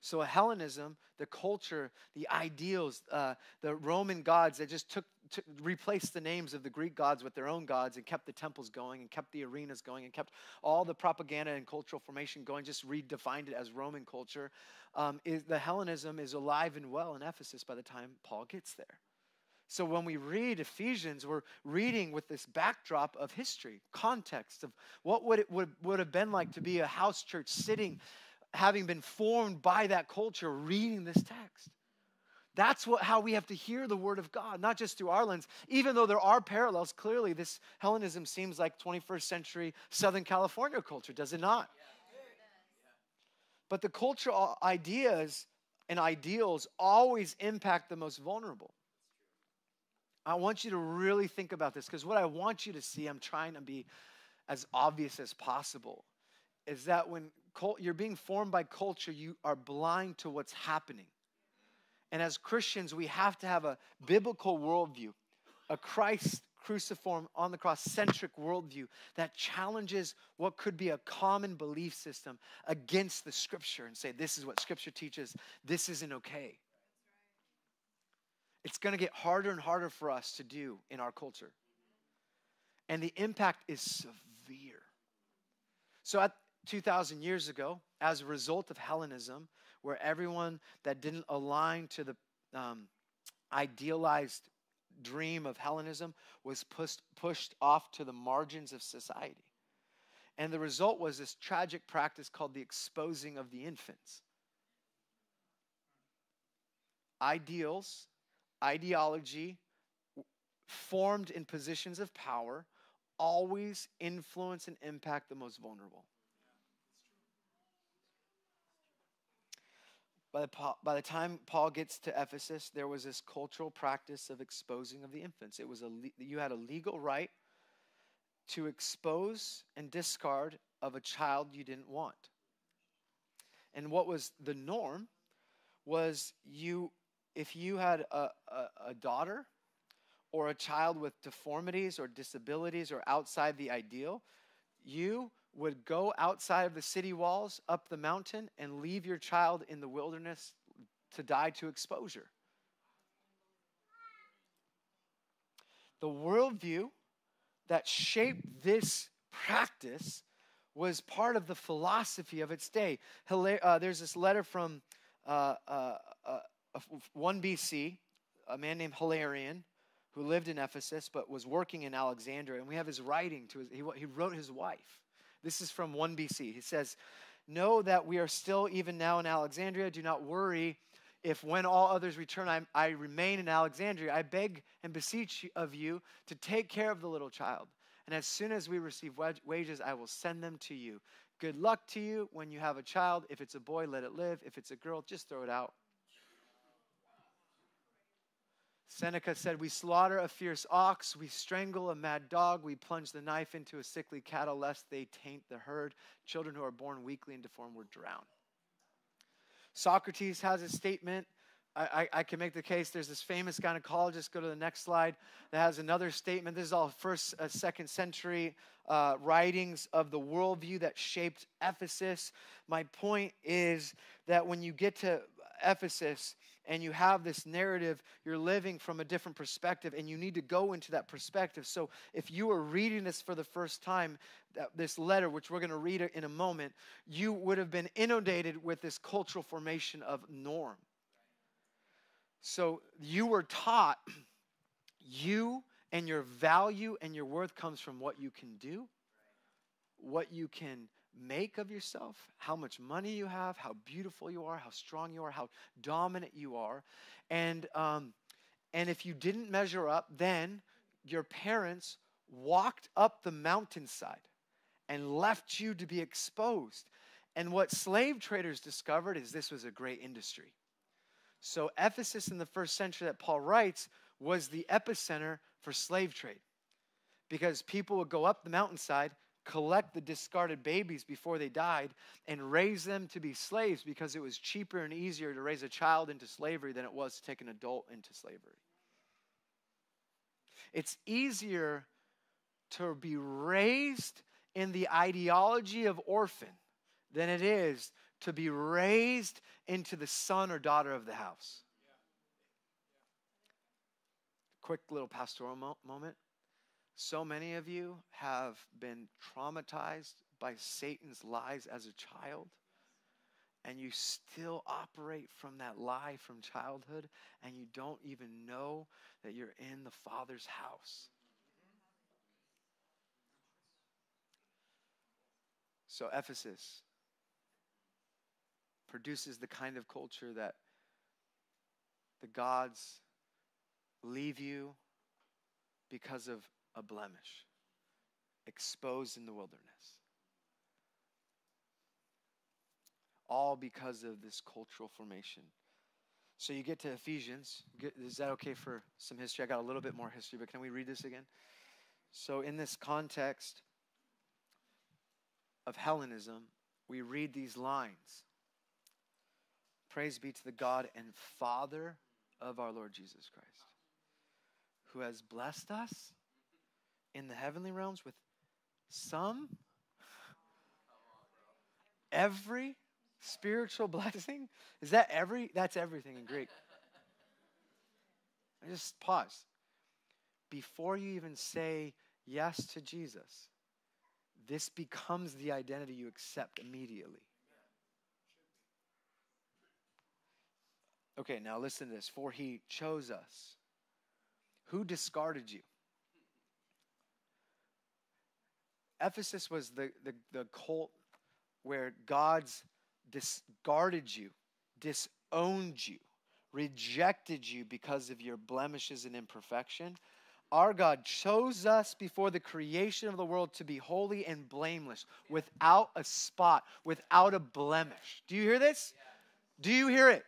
So, Hellenism, the culture, the ideals, uh, the Roman gods, they just took, took, replaced the names of the Greek gods with their own gods and kept the temples going and kept the arenas going and kept all the propaganda and cultural formation going, just redefined it as Roman culture. Um, is, the Hellenism is alive and well in Ephesus by the time Paul gets there. So when we read Ephesians, we're reading with this backdrop of history, context of what would it would, would have been like to be a house church sitting having been formed by that culture, reading this text. That's what, how we have to hear the word of God, not just through our lens. Even though there are parallels, clearly this Hellenism seems like 21st century Southern California culture, does it not? But the cultural ideas and ideals always impact the most vulnerable. I want you to really think about this because what I want you to see, I'm trying to be as obvious as possible, is that when you're being formed by culture, you are blind to what's happening. And as Christians, we have to have a biblical worldview, a Christ cruciform on the cross centric worldview that challenges what could be a common belief system against the scripture and say, this is what scripture teaches, this isn't okay. It's going to get harder and harder for us to do in our culture. And the impact is severe. So, at 2,000 years ago, as a result of Hellenism, where everyone that didn't align to the um, idealized dream of Hellenism was pushed, pushed off to the margins of society. And the result was this tragic practice called the exposing of the infants. Ideals, ideology, formed in positions of power, always influence and impact the most vulnerable. By the, by the time Paul gets to Ephesus, there was this cultural practice of exposing of the infants. It was a you had a legal right to expose and discard of a child you didn't want. And what was the norm was you if you had a, a, a daughter or a child with deformities or disabilities or outside the ideal, you would go outside of the city walls, up the mountain, and leave your child in the wilderness to die to exposure. The worldview that shaped this practice was part of the philosophy of its day. Uh, there's this letter from uh, uh, uh 1 BC, a man named Hilarion, who lived in Ephesus but was working in Alexandria, and we have his writing to his, he, he wrote his wife. This is from 1 BC. He says, Know that we are still even now in Alexandria. Do not worry if when all others return, I, I remain in Alexandria. I beg and beseech of you to take care of the little child. And as soon as we receive wages, I will send them to you. Good luck to you when you have a child. If it's a boy, let it live. If it's a girl, just throw it out. Seneca said, We slaughter a fierce ox, we strangle a mad dog, we plunge the knife into a sickly cattle lest they taint the herd. Children who are born weakly and deformed were drowned. Socrates has a statement. I, I, I, can make the case. There's this famous gynecologist. Go to the next slide. That has another statement. This is all first, uh, second century uh, writings of the worldview that shaped Ephesus. My point is that when you get to Ephesus, and you have this narrative, you're living from a different perspective, and you need to go into that perspective. So, if you are reading this for the first time, this letter, which we're going to read in a moment, you would have been inundated with this cultural formation of norm. So, you were taught you and your value and your worth comes from what you can do, what you can make of yourself, how much money you have, how beautiful you are, how strong you are, how dominant you are. And, um, and if you didn't measure up, then your parents walked up the mountainside and left you to be exposed. And what slave traders discovered is this was a great industry. So, Ephesus in the first century that Paul writes was the epicenter for slave trade because people would go up the mountainside collect the discarded babies before they died and raise them to be slaves because it was cheaper and easier to raise a child into slavery than it was to take an adult into slavery. It's easier to be raised in the ideology of orphan than it is to be raised into the son or daughter of the house. Quick little pastoral mo- moment. So many of you have been traumatized by Satan's lies as a child, and you still operate from that lie from childhood, and you don't even know that you're in the Father's house. So, Ephesus produces the kind of culture that the gods leave you because of a blemish, exposed in the wilderness. All because of this cultural formation. So you get to Ephesians. Is that okay for some history? I got a little bit more history, but can we read this again? So, in this context of Hellenism, we read these lines Praise be to the God and Father of our Lord Jesus Christ, who has blessed us in the heavenly realms with some, every spiritual blessing. Is that every? That's everything in Greek. I just pause. Before you even say yes to Jesus, this becomes the identity you accept immediately. Okay, now listen to this. For he chose us. Who discarded you? Ephesus was the, the, the cult where gods discarded you, disowned you, rejected you because of your blemishes and imperfection. Our God chose us before the creation of the world to be holy and blameless, without a spot, without a blemish. Do you hear this? Do you hear it?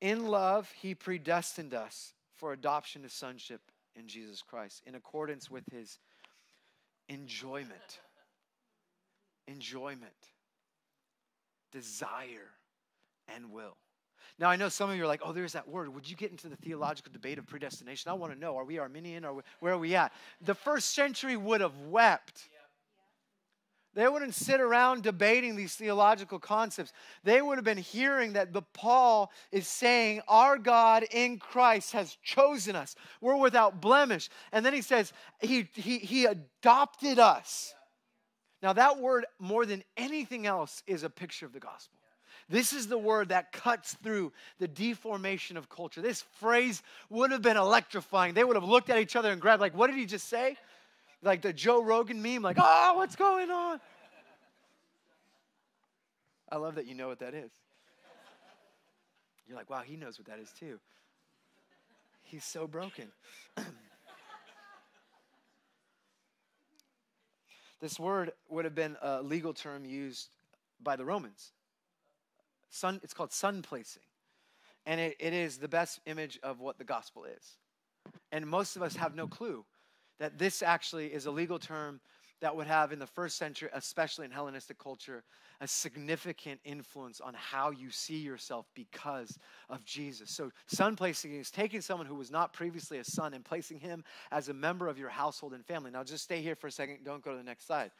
In love, he predestined us for adoption to sonship in Jesus Christ in accordance with his enjoyment, enjoyment, desire, and will. Now, I know some of you are like, oh, there's that word. Would you get into the theological debate of predestination? I want to know are we Arminian or where are we at? The first century would have wept. They wouldn't sit around debating these theological concepts. They would have been hearing that the Paul is saying, Our God in Christ has chosen us. We're without blemish. And then he says, He, he, he adopted us. Now, that word, more than anything else, is a picture of the gospel. This is the word that cuts through the deformation of culture. This phrase would have been electrifying. They would have looked at each other and grabbed, like, what did he just say? Like the Joe Rogan meme, like, oh, what's going on? I love that you know what that is. You're like, wow, he knows what that is too. He's so broken. this word would have been a legal term used by the Romans. Son, it's called son placing. And it, it is the best image of what the gospel is. And most of us have no clue that this actually is a legal term that would have in the first century, especially in Hellenistic culture, a significant influence on how you see yourself because of Jesus. So, son placing is taking someone who was not previously a son and placing him as a member of your household and family. Now, just stay here for a second. Don't go to the next slide.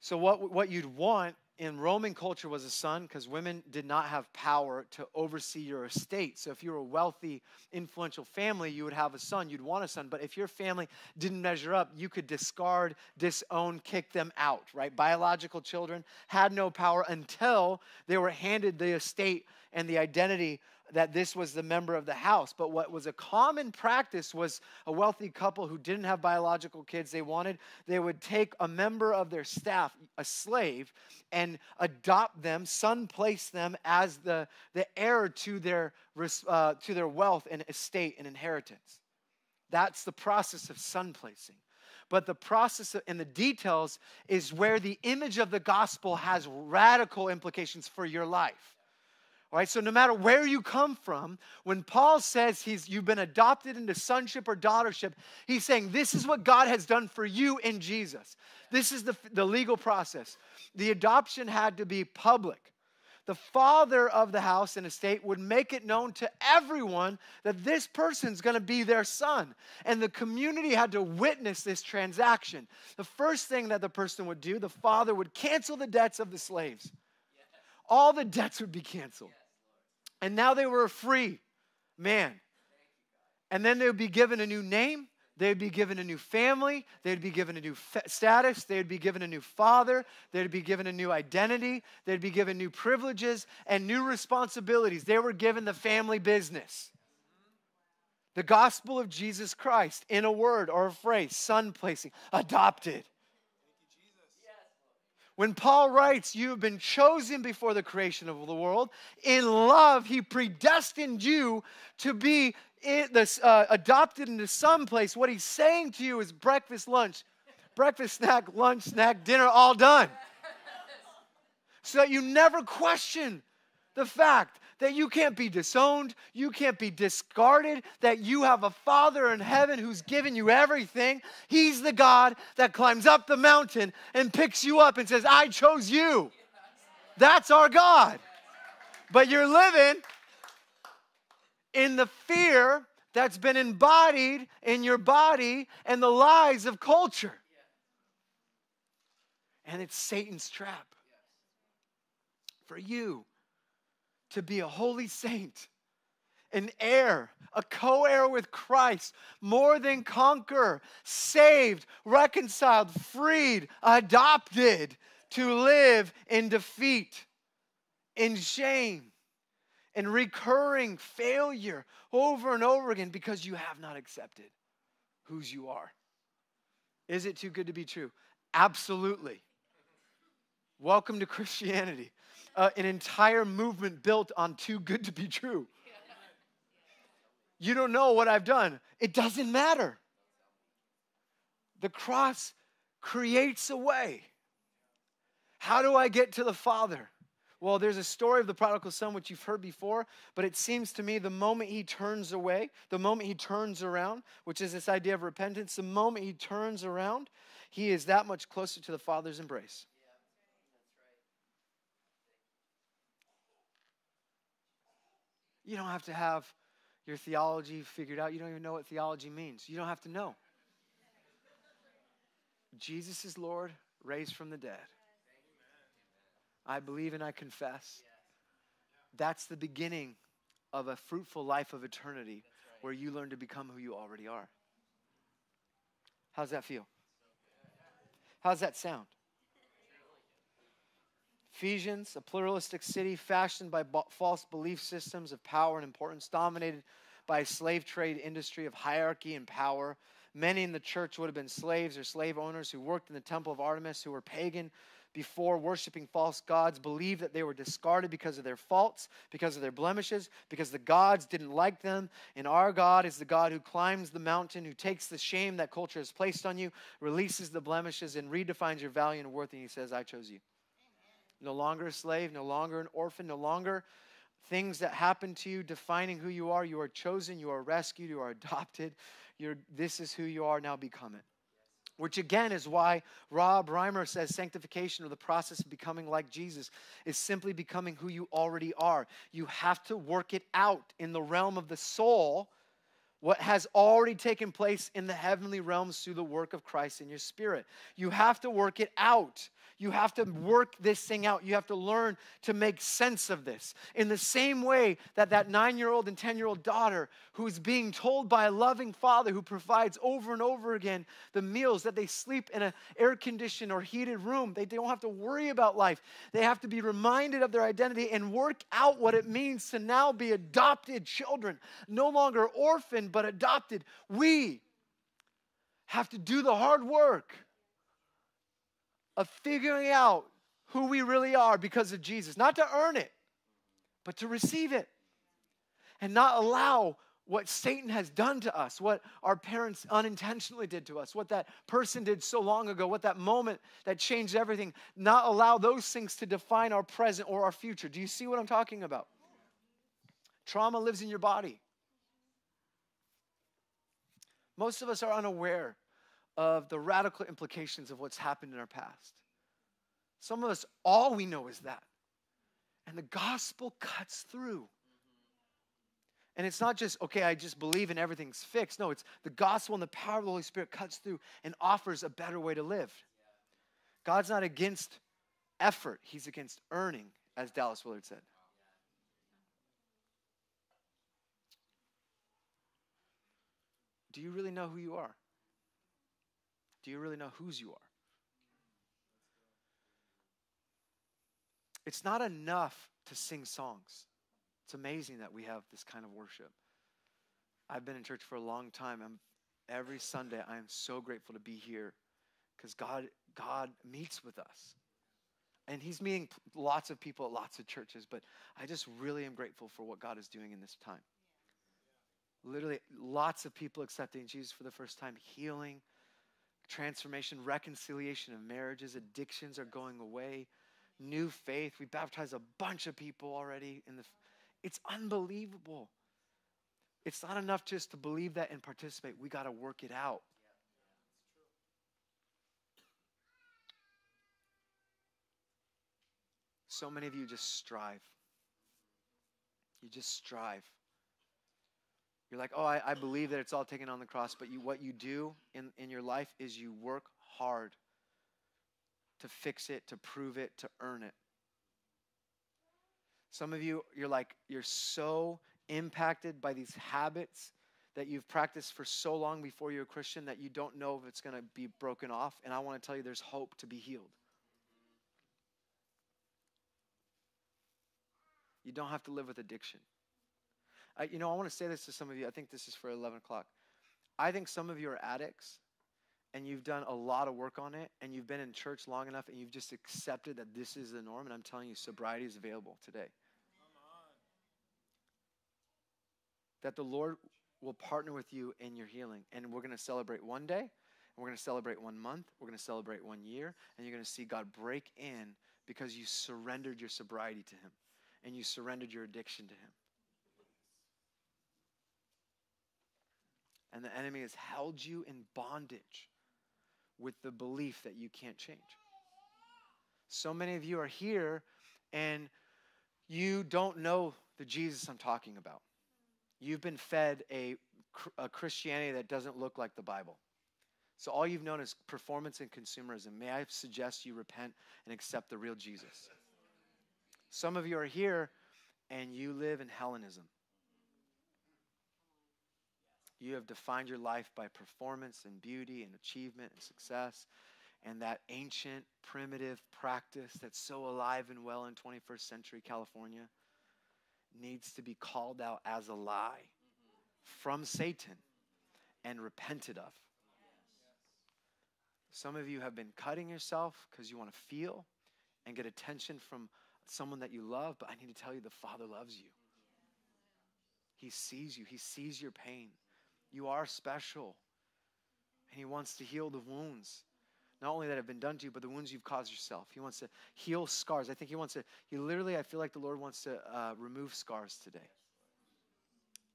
So, what, what you'd want in Roman culture was a son because women did not have power to oversee your estate. So, if you were a wealthy, influential family, you would have a son. You'd want a son. But if your family didn't measure up, you could discard, disown, kick them out, right? Biological children had no power until they were handed the estate and the identity that this was the member of the house. But what was a common practice was a wealthy couple who didn't have biological kids they wanted, they would take a member of their staff, a slave, and adopt them, son place them as the, the heir to their, uh, to their wealth and estate and inheritance. That's the process of son placing. But the process and the details is where the image of the gospel has radical implications for your life. All right, so no matter where you come from, when Paul says he's you've been adopted into sonship or daughtership, he's saying this is what God has done for you in Jesus. This is the, the legal process. The adoption had to be public. The father of the house and estate would make it known to everyone that this person's going to be their son. And the community had to witness this transaction. The first thing that the person would do, the father would cancel the debts of the slaves. All the debts would be canceled. And now they were a free man. And then they would be given a new name. They'd be given a new family. They'd be given a new fa- status. They'd be given a new father. They'd be given a new identity. They'd be given new privileges and new responsibilities. They were given the family business. The gospel of Jesus Christ in a word or a phrase, son placing, adopted. When Paul writes, You have been chosen before the creation of the world, in love, he predestined you to be in this, uh, adopted into some place. What he's saying to you is breakfast, lunch, breakfast, snack, lunch, snack, dinner, all done. So that you never question the fact that you can't be disowned, you can't be discarded, that you have a Father in heaven who's given you everything. He's the God that climbs up the mountain and picks you up and says, I chose you. That's our God. But you're living in the fear that's been embodied in your body and the lies of culture. And it's Satan's trap for you to be a holy saint, an heir, a co heir with Christ, more than conqueror, saved, reconciled, freed, adopted to live in defeat, in shame, in recurring failure over and over again because you have not accepted whose you are. Is it too good to be true? Absolutely. Welcome to Christianity uh, an entire movement built on too good to be true. You don't know what I've done. It doesn't matter. The cross creates a way. How do I get to the Father? Well, there's a story of the prodigal son, which you've heard before, but it seems to me the moment he turns away, the moment he turns around, which is this idea of repentance, the moment he turns around, he is that much closer to the Father's embrace. You don't have to have your theology figured out. You don't even know what theology means. You don't have to know. Jesus is Lord, raised from the dead. I believe and I confess. That's the beginning of a fruitful life of eternity where you learn to become who you already are. How's that feel? How's that sound? Ephesians, a pluralistic city fashioned by false belief systems of power and importance, dominated by a slave trade industry of hierarchy and power. Many in the church would have been slaves or slave owners who worked in the temple of Artemis, who were pagan before worshiping false gods, believed that they were discarded because of their faults, because of their blemishes, because the gods didn't like them. And our God is the God who climbs the mountain, who takes the shame that culture has placed on you, releases the blemishes, and redefines your value and worth. And He says, I chose you no longer a slave, no longer an orphan, no longer things that happen to you defining who you are. You are chosen, you are rescued, you are adopted. You're, this is who you are, now become it. Which again is why Rob Reimer says sanctification or the process of becoming like Jesus is simply becoming who you already are. You have to work it out in the realm of the soul what has already taken place in the heavenly realms through the work of Christ in your spirit. You have to work it out. You have to work this thing out. You have to learn to make sense of this. In the same way that that nine year old and 10 year old daughter who's being told by a loving father who provides over and over again the meals that they sleep in an air conditioned or heated room, they don't have to worry about life. They have to be reminded of their identity and work out what it means to now be adopted children, no longer orphaned, but adopted. We have to do the hard work of figuring out who we really are because of Jesus, not to earn it, but to receive it and not allow what Satan has done to us, what our parents unintentionally did to us, what that person did so long ago, what that moment that changed everything, not allow those things to define our present or our future. Do you see what I'm talking about? Trauma lives in your body. Most of us are unaware of the radical implications of what's happened in our past. Some of us, all we know is that. And the gospel cuts through. And it's not just, okay, I just believe and everything's fixed. No, it's the gospel and the power of the Holy Spirit cuts through and offers a better way to live. God's not against effort, He's against earning, as Dallas Willard said. Do you really know who you are? Do you really know whose you are? It's not enough to sing songs. It's amazing that we have this kind of worship. I've been in church for a long time, and every Sunday I am so grateful to be here because God, God meets with us. And He's meeting lots of people at lots of churches, but I just really am grateful for what God is doing in this time. Literally, lots of people accepting Jesus for the first time, healing, transformation, reconciliation of marriages, addictions are going away, new faith. We baptize a bunch of people already in the. It's unbelievable. It's not enough just to believe that and participate. We got to work it out. So many of you just strive. You just strive. You're like, oh, I, I believe that it's all taken on the cross, but you, what you do in, in your life is you work hard to fix it, to prove it, to earn it. Some of you, you're like, you're so impacted by these habits that you've practiced for so long before you're a Christian that you don't know if it's going to be broken off. And I want to tell you there's hope to be healed. You don't have to live with addiction. You know, I want to say this to some of you. I think this is for 11 o'clock. I think some of you are addicts and you've done a lot of work on it and you've been in church long enough and you've just accepted that this is the norm. And I'm telling you, sobriety is available today. That the Lord will partner with you in your healing. And we're going to celebrate one day, and we're going to celebrate one month, we're going to celebrate one year, and you're going to see God break in because you surrendered your sobriety to Him and you surrendered your addiction to Him. And the enemy has held you in bondage with the belief that you can't change. So many of you are here and you don't know the Jesus I'm talking about. You've been fed a, a Christianity that doesn't look like the Bible. So all you've known is performance and consumerism. May I suggest you repent and accept the real Jesus? Some of you are here and you live in Hellenism. You have defined your life by performance and beauty and achievement and success and that ancient primitive practice that's so alive and well in 21st century California needs to be called out as a lie from Satan and repented of. Some of you have been cutting yourself because you want to feel and get attention from someone that you love, but I need to tell you the Father loves you. He sees you, He sees your pain. You are special. And He wants to heal the wounds, not only that have been done to you, but the wounds you've caused yourself. He wants to heal scars. I think He wants to, He literally, I feel like the Lord wants to uh, remove scars today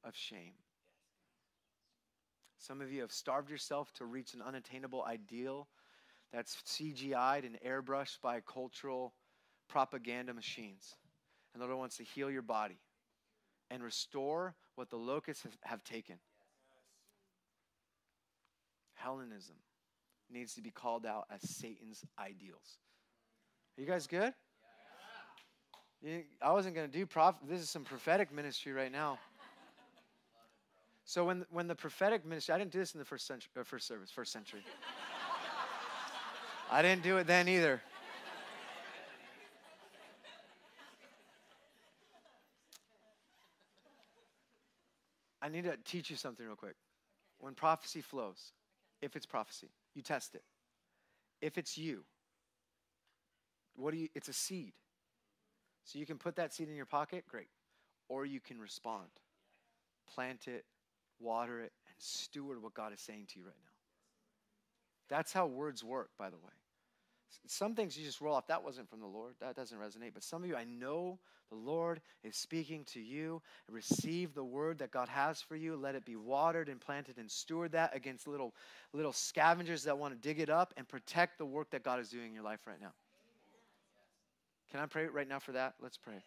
of shame. Some of you have starved yourself to reach an unattainable ideal that's CGI'd and airbrushed by cultural propaganda machines. And the Lord wants to heal your body and restore what the locusts have, have taken. Hellenism needs to be called out as Satan's ideals. Are you guys good? You- I wasn't going to do prof. This is some prophetic ministry right now. So when when the prophetic ministry, I didn't do this in the first century, uh, first service, first century. I didn't do it then either. I need to teach you something real quick. When prophecy flows, if it's prophecy, you test it. If it's you, what do you it's a seed. So you can put that seed in your pocket, great. Or you can respond. Plant it, water it, and steward what God is saying to you right now. That's how words work, by the way. Some things you just roll off. That wasn't from the Lord. That doesn't resonate. But some of you, I know the Lord is speaking to you. Receive the word that God has for you. Let it be watered and planted and steward that against little, little scavengers that want to dig it up and protect the work that God is doing in your life right now. Can I pray right now for that? Let's pray.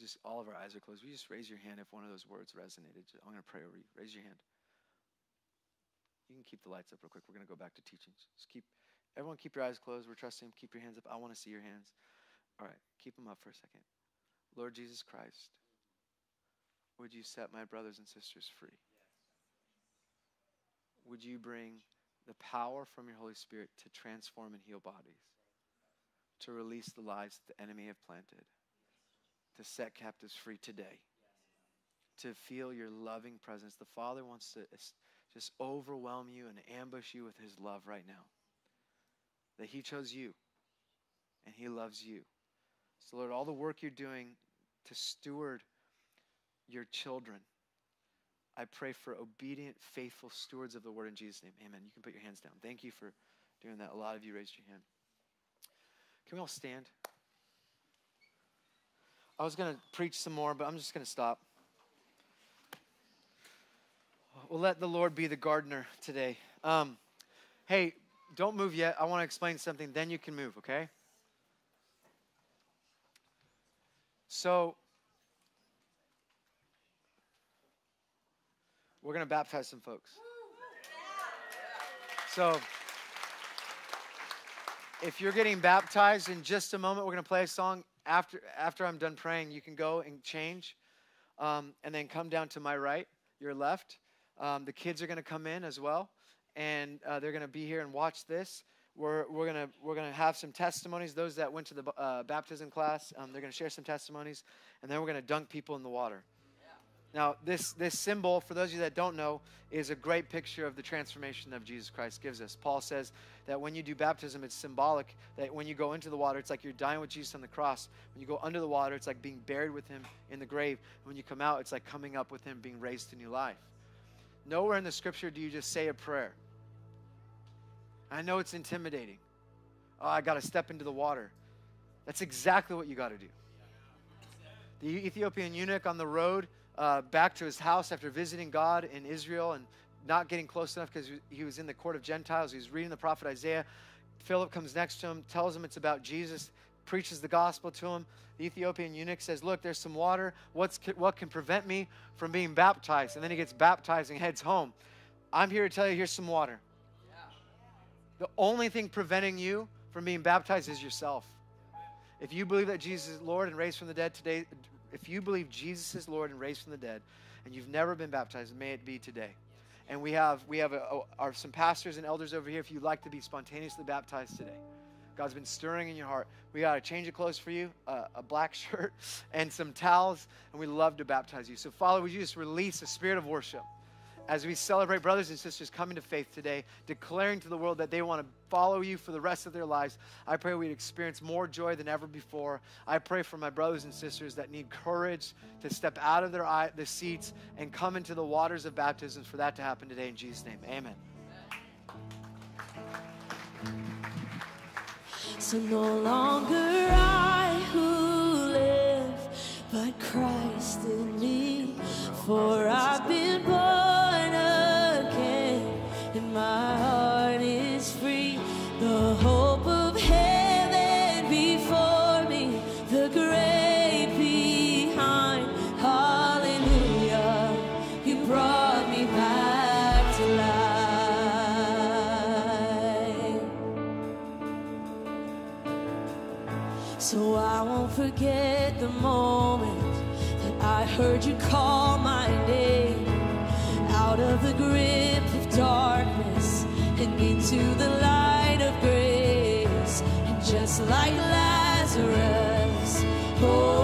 Just all of our eyes are closed. You just raise your hand if one of those words resonated? I'm going to pray over you. Raise your hand. You can keep the lights up real quick. We're going to go back to teachings. Just keep everyone keep your eyes closed. We're trusting him. Keep your hands up. I want to see your hands. All right, keep them up for a second. Lord Jesus Christ, would you set my brothers and sisters free? Would you bring the power from your Holy Spirit to transform and heal bodies, to release the lies that the enemy have planted, to set captives free today, to feel your loving presence? The Father wants to just overwhelm you and ambush you with his love right now. That he chose you and he loves you. So, Lord, all the work you're doing to steward your children, I pray for obedient, faithful stewards of the word in Jesus' name. Amen. You can put your hands down. Thank you for doing that. A lot of you raised your hand. Can we all stand? I was going to preach some more, but I'm just going to stop. We'll let the Lord be the gardener today. Um, hey, don't move yet. I want to explain something, then you can move, okay? So, we're going to baptize some folks. So, if you're getting baptized in just a moment, we're going to play a song. After, after I'm done praying, you can go and change um, and then come down to my right, your left. Um, the kids are going to come in as well, and uh, they're going to be here and watch this. We're, we're going to we're gonna have some testimonies. Those that went to the uh, baptism class, um, they're going to share some testimonies, and then we're going to dunk people in the water. Now, this, this symbol, for those of you that don't know, is a great picture of the transformation that Jesus Christ gives us. Paul says that when you do baptism, it's symbolic that when you go into the water, it's like you're dying with Jesus on the cross. When you go under the water, it's like being buried with him in the grave. When you come out, it's like coming up with him, being raised to new life. Nowhere in the scripture do you just say a prayer. I know it's intimidating. Oh, I got to step into the water. That's exactly what you got to do. The Ethiopian eunuch on the road uh, back to his house after visiting God in Israel and not getting close enough because he was in the court of Gentiles. He was reading the prophet Isaiah. Philip comes next to him, tells him it's about Jesus, preaches the gospel to him. The Ethiopian eunuch says, Look, there's some water. What's, what can prevent me from being baptized? And then he gets baptized and heads home. I'm here to tell you here's some water. The only thing preventing you from being baptized is yourself. If you believe that Jesus is Lord and raised from the dead today, if you believe Jesus is Lord and raised from the dead, and you've never been baptized, may it be today. And we have we have a, a- our, some pastors and elders over here. If you'd like to be spontaneously baptized today, God's been stirring in your heart. We got a change of clothes for you, uh, a black shirt, and some towels, and we love to baptize you. So, Father, would you just release a spirit of worship? As we celebrate brothers and sisters coming to faith today, declaring to the world that they want to follow you for the rest of their lives, I pray we'd experience more joy than ever before. I pray for my brothers and sisters that need courage to step out of their, their seats and come into the waters of baptism for that to happen today in Jesus' name. Amen. So no longer I but Christ in me. For I've been born again, and my heart is free. The hope of heaven before me, the grave behind. Hallelujah, you brought me back to life. So I won't forget heard you call my name out of the grip of darkness and into the light of grace. And just like Lazarus, oh,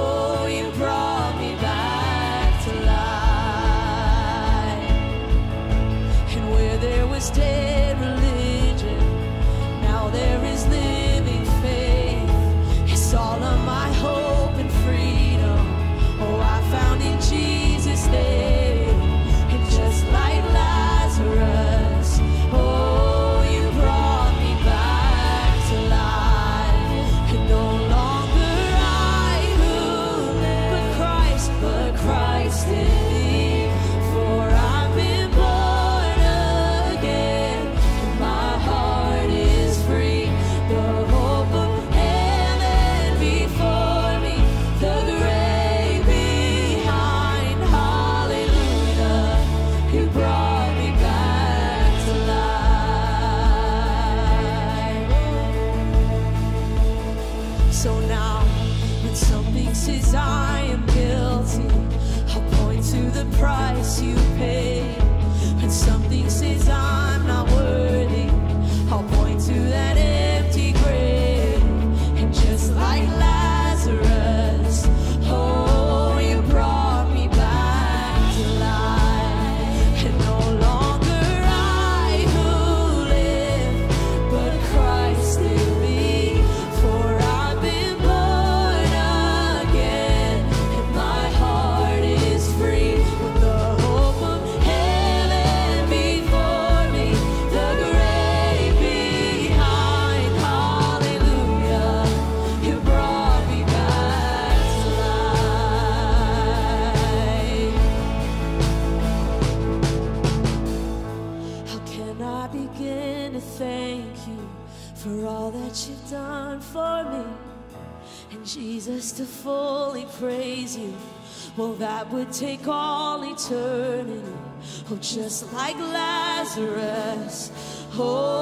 take all eternity. Oh, just like Lazarus, oh,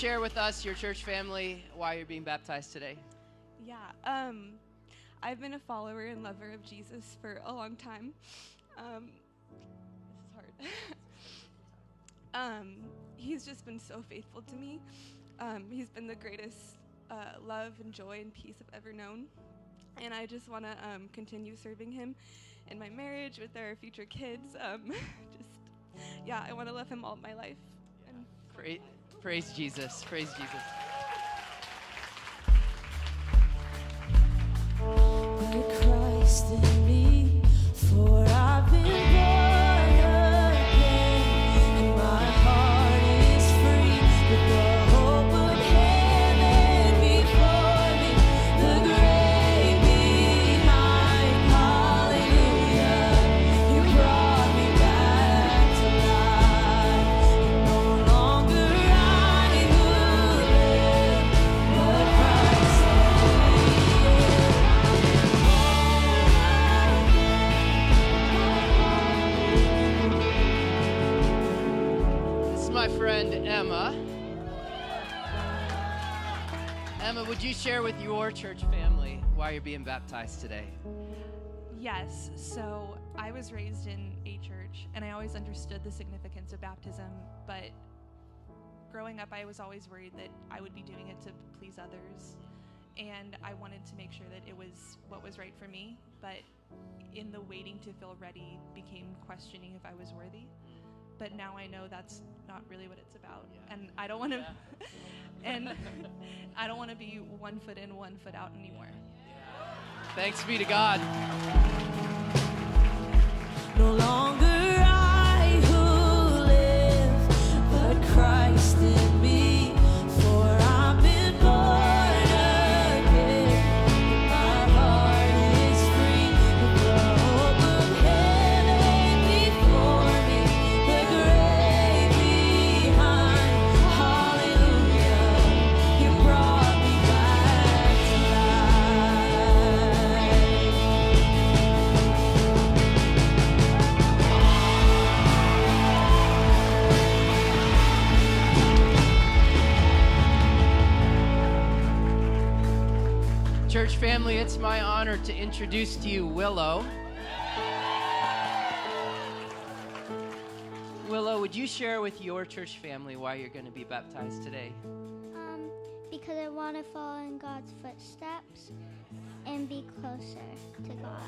share with us, your church family, why you're being baptized today? Yeah, um, I've been a follower and lover of Jesus for a long time. Um, this is hard. Um, he's just been so faithful to me. Um, he's been the greatest uh, love and joy and peace I've ever known. And I just want to um, continue serving him in my marriage with our future kids. Um, just, yeah, I want to love him all my life. And Praise, praise Jesus. Praise Jesus. Christ in me, for I've been born you share with your church family why you're being baptized today? Yes, so I was raised in a church and I always understood the significance of baptism, but growing up, I was always worried that I would be doing it to please others. And I wanted to make sure that it was what was right for me, but in the waiting to feel ready became questioning if I was worthy. But now I know that's not really what it's about. And I don't want to and I don't want to be one foot in, one foot out anymore. Thanks be to God. No longer honor to introduce to you Willow. Willow, would you share with your church family why you're going to be baptized today? Um, because I want to follow in God's footsteps and be closer to God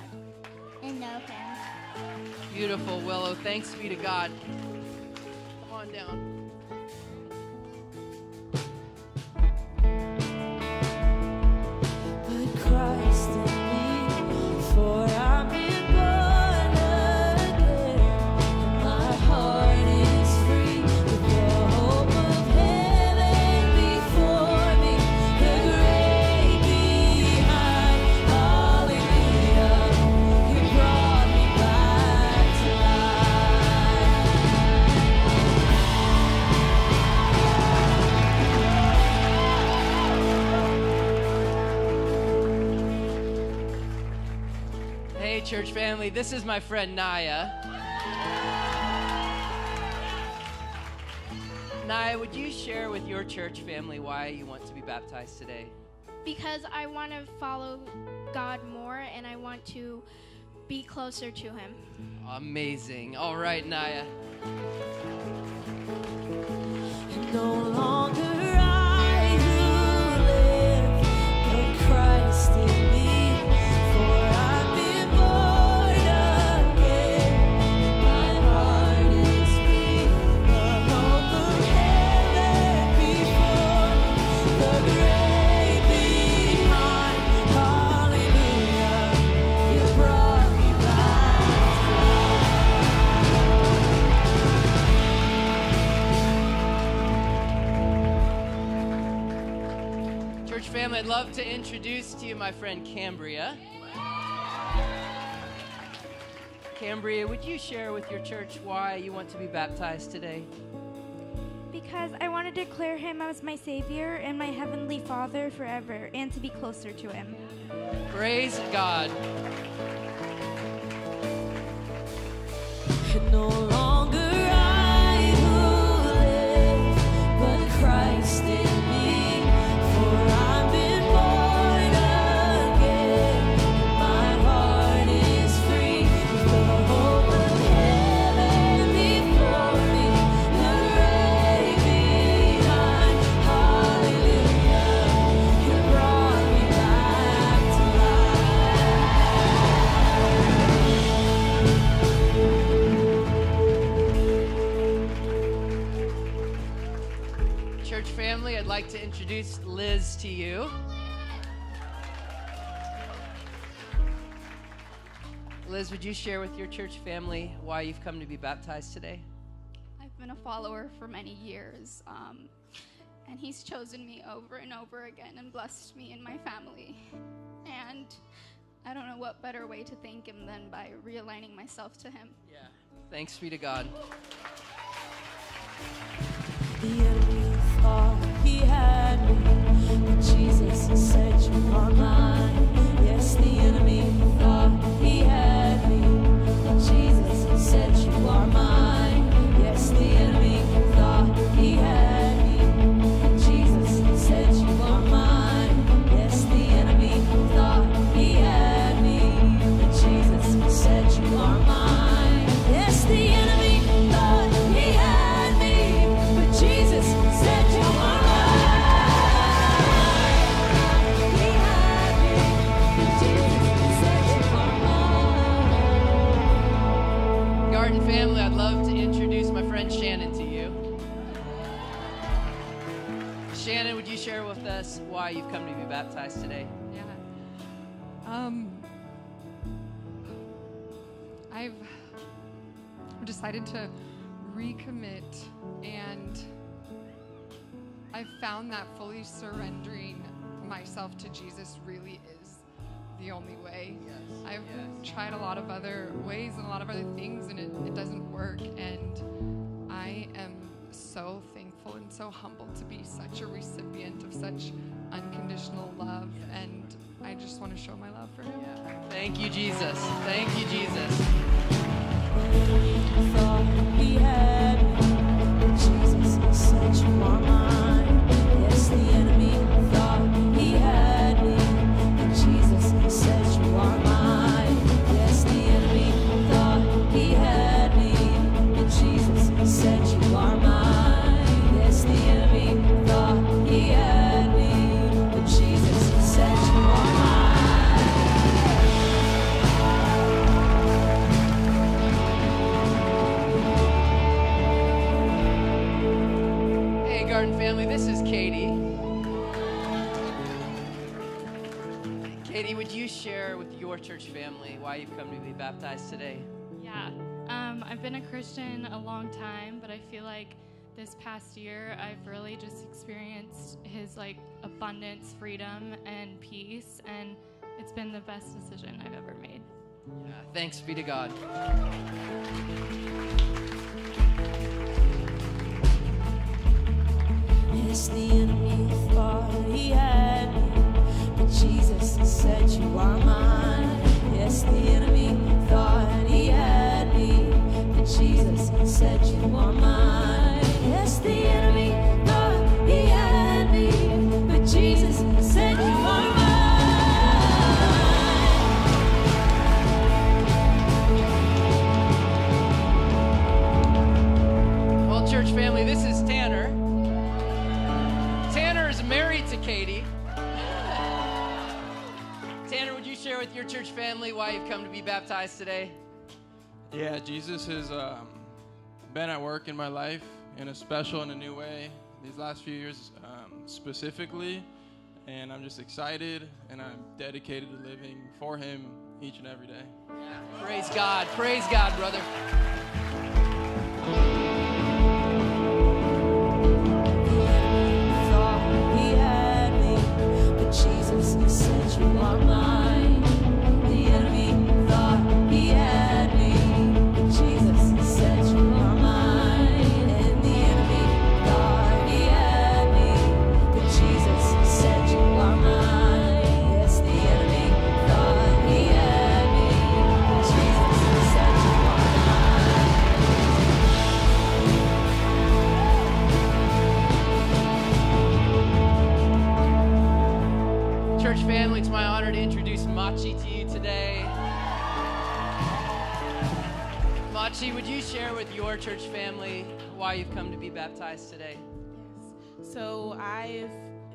and know Him. Beautiful, Willow. Thanks be to God. Come on down. For church family, this is my friend Naya. Naya, would you share with your church family why you want to be baptized today? because I want to follow God more and I want to be closer to Him. Amazing. All right, Naya. No longer I who live, but Christ in me. I'd love to introduce to you my friend Cambria. Cambria, would you share with your church why you want to be baptized today? Because I want to declare him as my Savior and my Heavenly Father forever and to be closer to him. Praise God. No longer I who live, but Christ in introduce Liz to you. Liz, would you share with your church family why you've come to be baptized today? I've been a follower for many years, um, and he's chosen me over and over again and blessed me and my family. And I don't know what better way to thank him than by realigning myself to him. Yeah. Thanks be to God. The enemy thought he had me, but Jesus said you are mine. Yes, the enemy us why you've come to be baptized today? Yeah. Um, I've decided to recommit, and I've found that fully surrendering myself to Jesus really is the only way. Yes, I've tried a lot of other ways and a lot of other things, and it, it doesn't work. And I am so thankful and so humbled to be such a recipient of such unconditional love. And I just want to show my love for him. Thank you, Jesus. Thank you, Jesus. Share with your church family why you've come to be baptized today? Yeah. Um, I've been a Christian a long time, but I feel like this past year I've really just experienced his like abundance, freedom, and peace, and it's been the best decision I've ever made. Yeah, thanks be to God. Yes, the enemy thought he had me, but Jesus said you are mine. Yes, the enemy thought he had me, but Jesus said you are mine. Yes, the enemy thought he had me, but Jesus said you are mine. Well, church family, this is with your church family why you've come to be baptized today? Yeah, Jesus has um, been at work in my life in a special and a new way these last few years um, specifically. And I'm just excited and I'm dedicated to living for Him each and every day. Praise God. Praise God, brother. thought he had me, but Jesus said you are mine. You've come to be baptized today? So I've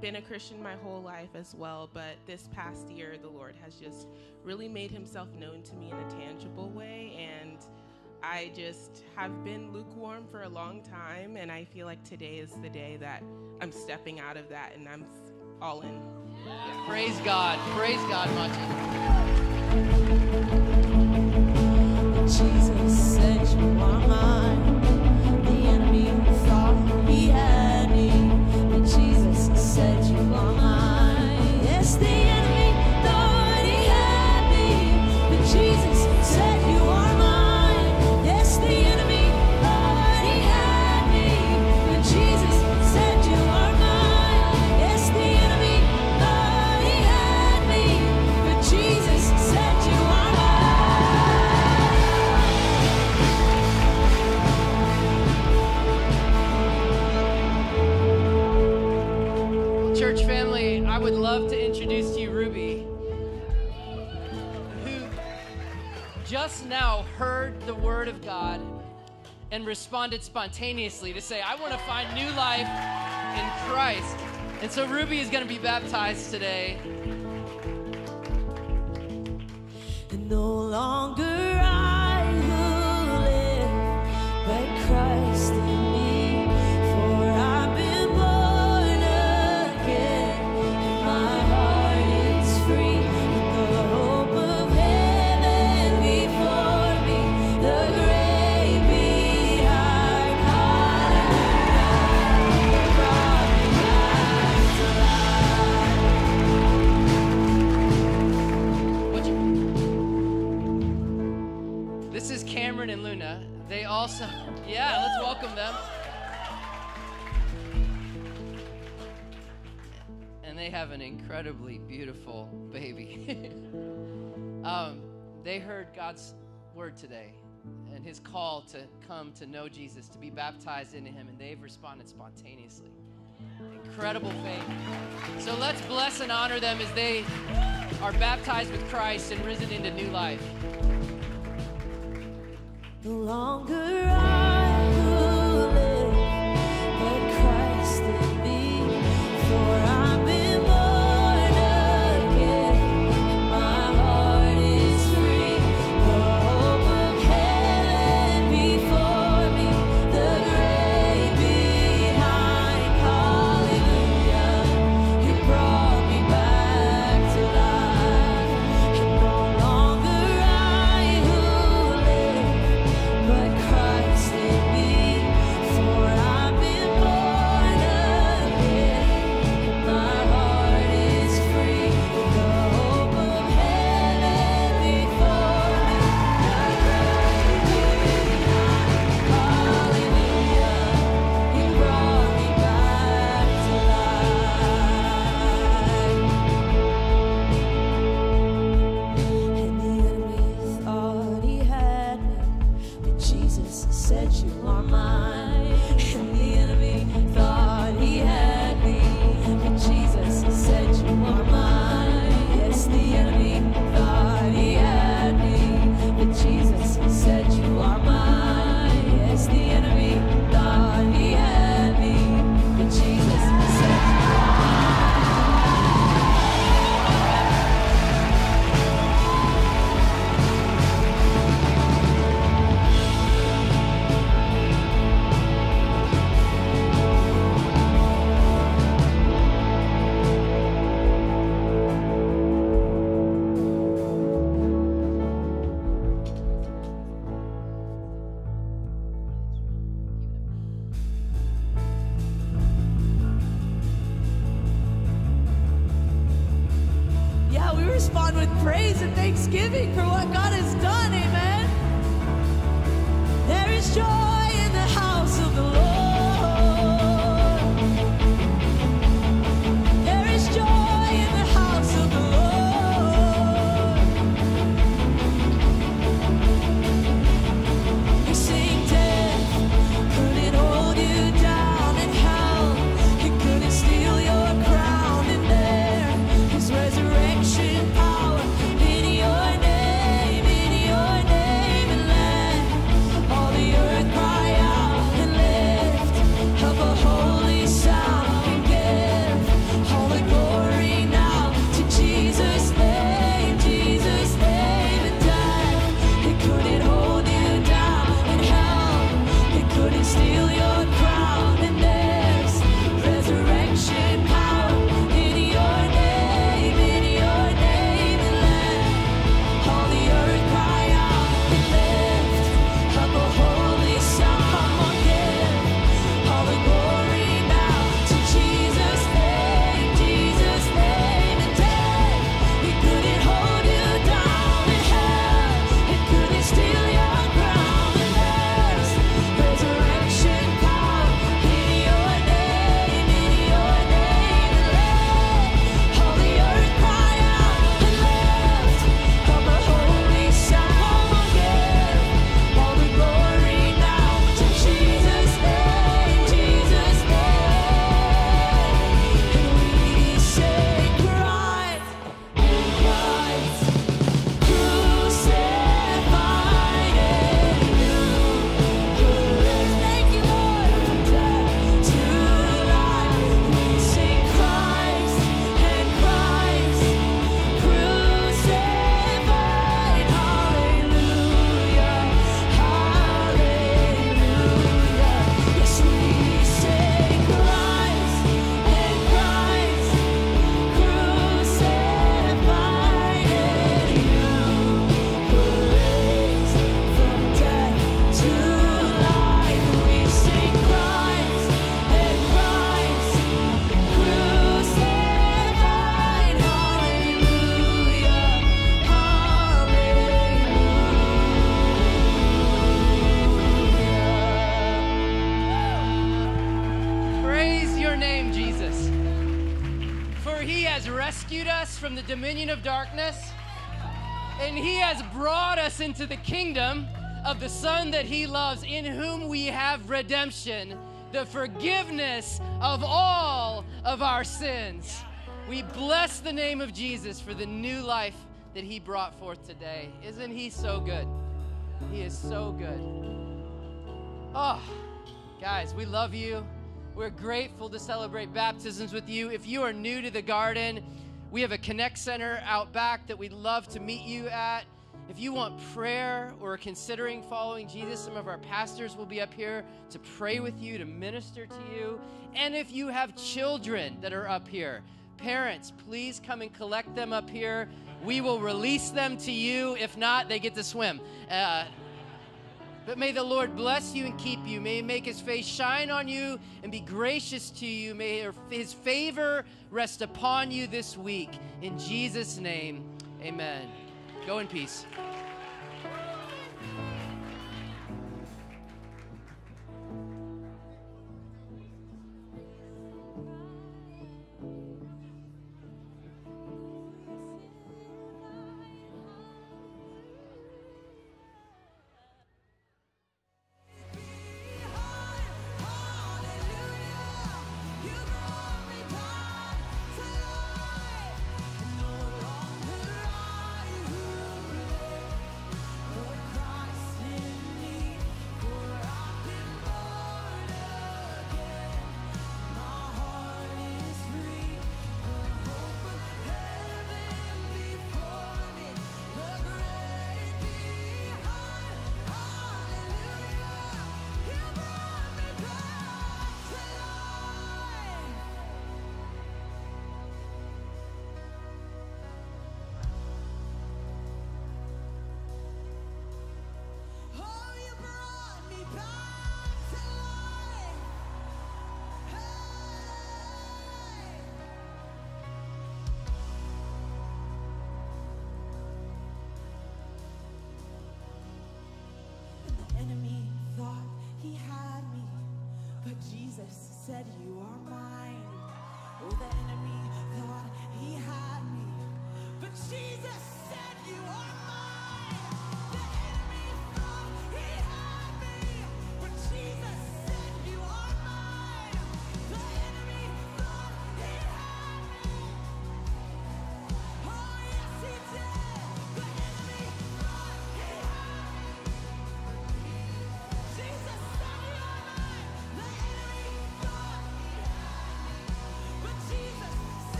been a Christian my whole life as well, but this past year the Lord has just really made himself known to me in a tangible way and I just have been lukewarm for a long time, and I feel like today is the day that I'm stepping out of that and I'm all in. Praise God. Praise God, Machi. Jesus said you are mine. Me, but Jesus said you are mine. Just now heard the word of God and responded spontaneously to say, I want to find new life in Christ. And so Ruby is going to be baptized today. No longer I Also, yeah, let's welcome them. And they have an incredibly beautiful baby. um, they heard God's word today and his call to come to know Jesus, to be baptized into him, and they've responded spontaneously. Incredible faith. So let's bless and honor them as they are baptized with Christ and risen into new life. No longer I who live, but Christ in me. For I've he has rescued us from the dominion of darkness, and he has brought us into the kingdom of the Son that he loves, in whom we have redemption, the forgiveness of all of our sins. We bless the name of Jesus for the new life that he brought forth today. Isn't he so good? He is so good. Oh, guys, we love you. We're grateful to celebrate baptisms with you. If you are new to the garden, we have a Connect Center out back that we'd love to meet you at. If you want prayer or are considering following Jesus, some of our pastors will be up here to pray with you, to minister to you. And if you have children that are up here, parents, please come and collect them up here. We will release them to you. If not, they get to swim. Uh, but may the Lord bless you and keep you. May he make his face shine on you and be gracious to you. May his favor rest upon you this week. In Jesus' name, amen. Go in peace.